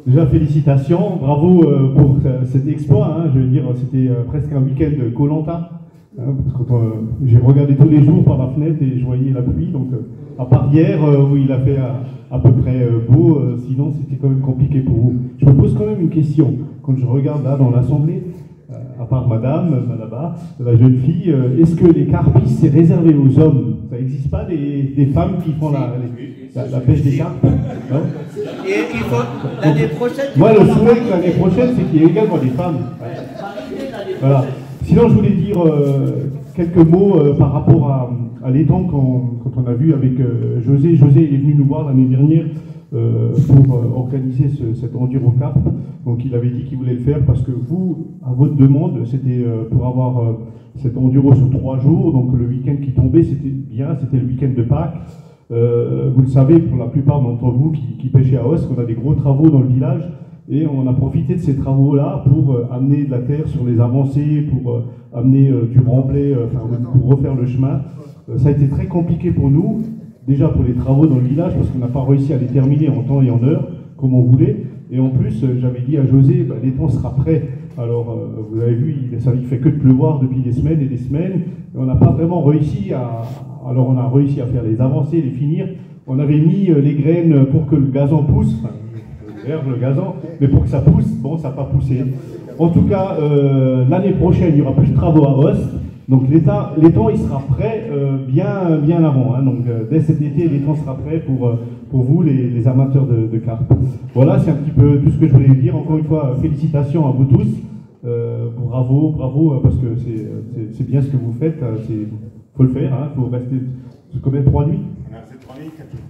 Déjà félicitations, bravo euh, pour euh, cet exploit. hein. Je veux dire, c'était euh, presque un week-end Colanta. parce que j'ai regardé tous les jours par la fenêtre et je voyais la pluie. Donc, à part hier où il a fait à, à peu près beau, sinon c'était quand même compliqué pour vous. Je me pose quand même une question. Quand je regarde là dans l'assemblée, à part Madame là-bas, la jeune fille, est-ce que les carpes c'est réservé aux hommes? Ça n'existe pas des, des femmes qui font la, les- la, la pêche des carpes non Et il faut l'année prochaine. Moi, le souhait l'année prochaine, c'est qu'il y ait également des femmes. Voilà. Sinon, je voulais dire euh, quelques mots euh, par rapport à, à l'étang quand, quand on a vu avec euh, José. José est venu nous voir l'année dernière pour organiser ce, cet enduro carp. Donc, il avait dit qu'il voulait le faire parce que vous, à votre demande, c'était pour avoir cet enduro sur trois jours. Donc, le week-end qui tombait, c'était bien, c'était le week-end de Pâques. Euh, vous le savez, pour la plupart d'entre vous qui, qui pêchez à Os, qu'on a des gros travaux dans le village. Et on a profité de ces travaux-là pour euh, amener de la terre sur les avancées, pour euh, amener du remblai, pour refaire le chemin. Ça a été très compliqué pour nous, déjà pour les travaux dans le village, parce qu'on n'a pas réussi à les terminer en temps et en heure, comme on voulait. Et en plus, j'avais dit à José, bah, l'étang sera prêt. Alors, vous avez vu, il ne fait que de pleuvoir depuis des semaines et des semaines. Et on n'a pas vraiment réussi à... Alors, on a réussi à faire les avancées, les finir. On avait mis euh, les graines pour que le gazon pousse. Enfin, le gazon, mais pour que ça pousse, bon, ça n'a pas poussé. En tout cas, euh, l'année prochaine, il n'y aura plus de travaux à Os. Donc l'état- l'étang, il sera prêt euh, bien, bien avant. hein. Donc dès cet été, l'étang sera prêt pour, pour vous, les, amateurs de, de. Voilà, c'est un petit peu tout ce que je voulais dire. Encore une fois, félicitations à vous tous. Bravo, bravo, euh, parce que c'est c'est- bien ce que vous faites. Il faut le faire, il faut rester combien Trois nuits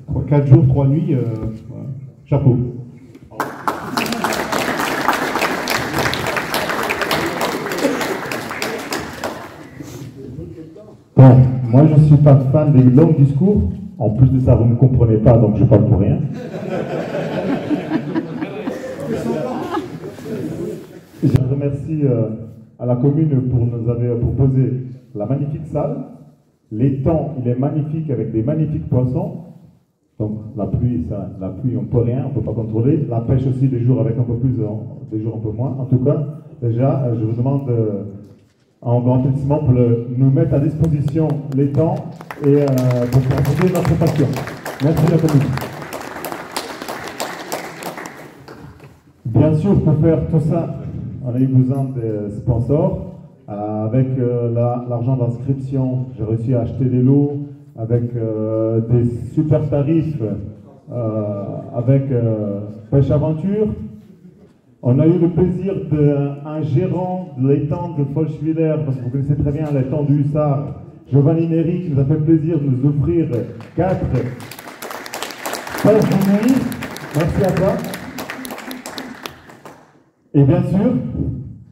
Trois- Quatre jours, trois nuits. euh, voilà. Chapeau. Bon, moi je ne suis pas fan des longs discours. En plus de ça, vous ne comprenez pas, donc je parle pour rien. Je remercie euh, à la commune pour nous avoir proposé la magnifique salle. L'étang, il est magnifique avec des magnifiques poissons. Donc la pluie, ça, la pluie, on ne peut rien, on ne peut pas contrôler. La pêche aussi, des jours avec un peu plus, euh, des jours un peu moins. En tout cas, déjà, euh, je vous demande euh, en grand établissement pour le- nous mettre à disposition l'étang et euh, pour proposer notre passion. Merci la commune. Bien sûr, pour faire tout ça, on a eu besoin de sponsors. Euh, avec euh, la- l'argent d'inscription, j'ai réussi à acheter des lots avec euh, des super tarifs avec Pêche Aventure. On a eu le plaisir d'un gérant de l'étang de Folchwiller, parce que vous connaissez très bien l'étang du Hussard, Giovanni Neri, qui nous a fait plaisir de nous offrir quatre nuit. Merci à toi. Et bien sûr,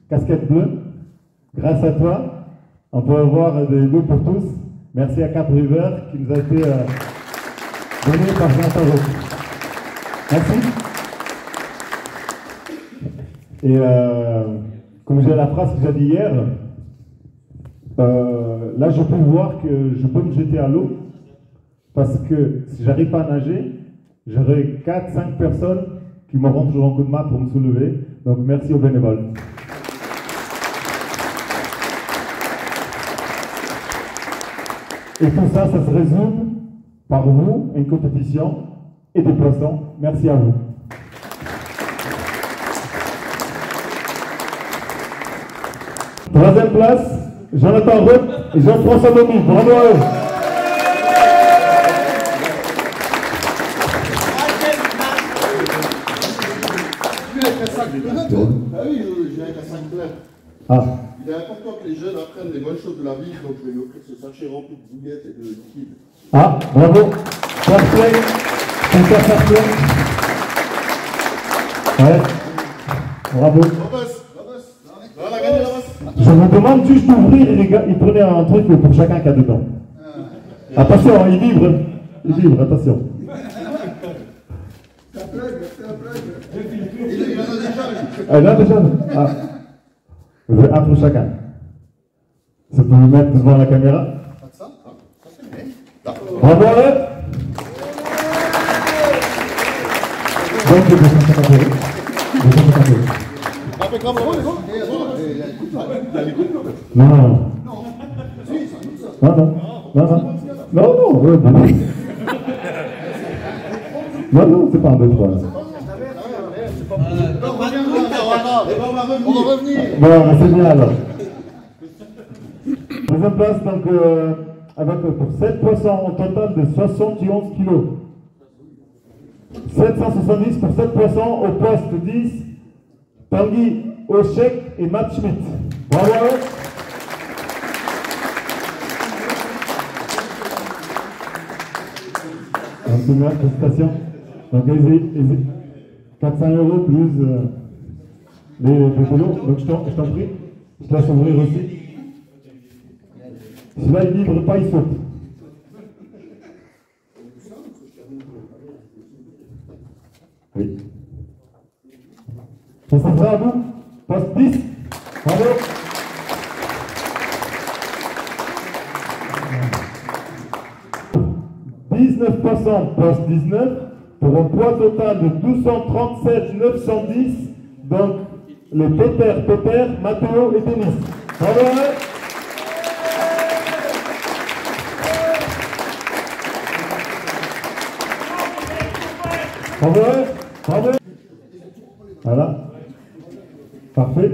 casquette bleue, grâce à toi, on peut avoir des lots pour tous. Merci à Cap River qui nous a été euh, donné par Jean Tarot. Merci. Et euh, comme j'ai la phrase que j'ai dit hier, euh, là je peux voir que je peux me jeter à l'eau parce que si j'arrive pas à nager, j'aurai 4-5 personnes qui m'auront toujours un coup de main pour me soulever. Donc merci aux bénévoles. Et tout ça, ça se résume par vous, une compétition et des poissons. Merci à vous. Troisième place, Jonathan Roth et Jean-François Domi. Bravo à eux. Ah un. Ah. Il est important que les jeunes apprennent les bonnes choses de la vie, donc je vais lui offrir ce sachet rempli de bouillettes et de liquide. Ah, bravo. Fair play. Ouais. Bravo. A. Je vous demande juste d'ouvrir et les gars, il prenait un truc pour chacun qui a dedans. Attention, il vibre. Il vibre, attention. Il en a déjà, lui. Ah, là déjà ah. Vous avez un pour chacun. Ça peut vous mettre devant la caméra Bravo à eux. Donc, 250 euros. 250 euros. Non, non, non. Non, non. Non, non. Non, non, non, non. C'est pas un 2, 3. Revenir. Bon, c'est bien alors. Deuxième place, donc, euh, avec euh, pour 7 poissons au total de 71 kilos. 770 pour 7 poissons au poste 10. Tanguy Oshek et Matt Schmidt. Bravo félicitations. Donc, easy, easy. 400 euros plus euh, les, les vélos. Donc, je t'en prie. Je te laisse ouvrir aussi. Celui-là, il vibre pas, il saute. Oui. Ça prêt à vous Poste 10. Bravo. « 19 poissons, poste 19, pour un poids total de 1237 910. Donc, les Pépère, Pépère, Mathéo et Denis. Bravo. Bravo. Bravo. Voilà. Parfait.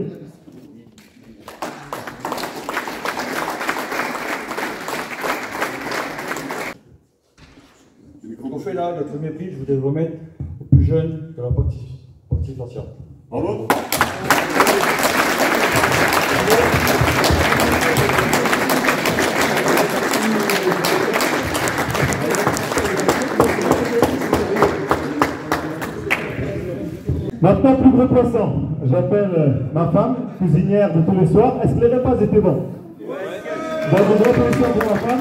On fait là le premier prix, je voudrais le remettre aux plus jeunes de la particip- participation. Bravo. Maintenant, plus gros poisson. J'appelle euh, ma femme, cuisinière de tous les soirs. Est-ce que les repas étaient bons? Une grosse position pour ma femme.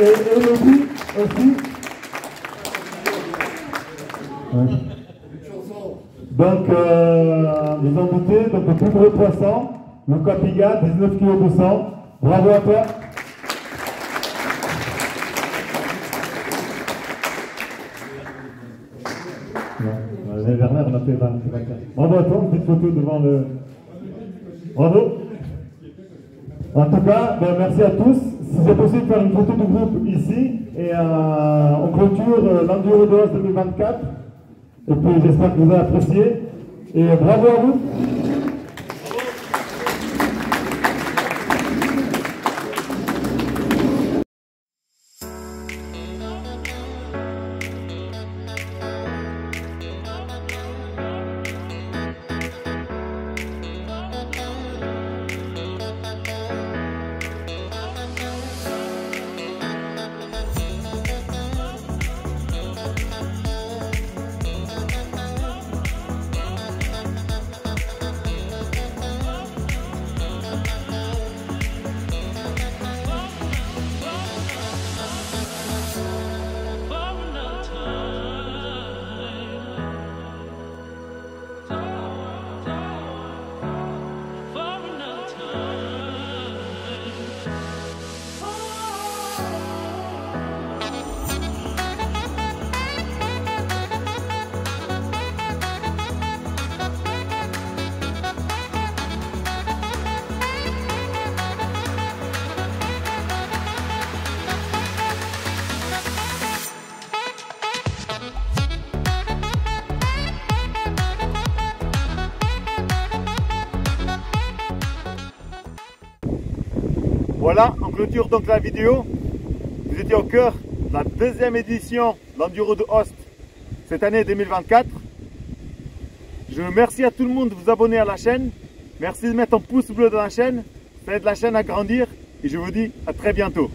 Et Elodie aussi. Ouais. Donc, euh, en doutez, donc le plus gros poisson, le Capiga, 19 kg 200. Bravo à toi. L'année dernière, on a fait 20, 24. Bravo à toi, une petite photo devant le. Bravo. En tout cas, ben, merci à tous. Si c'est possible, faire une photo du groupe ici. Et euh, on clôture euh, l'Enduro de Os 2024. Et puis j'espère que vous avez apprécié. Et bravo à vous. Donc la vidéo. Vous étiez au cœur de la deuxième édition de l'Enduro de Host cette année 2024. Je remercie à tout le monde de vous abonner à la chaîne. Merci de mettre un pouce bleu dans la chaîne. Ça aide la chaîne à grandir. Et je vous dis à très bientôt.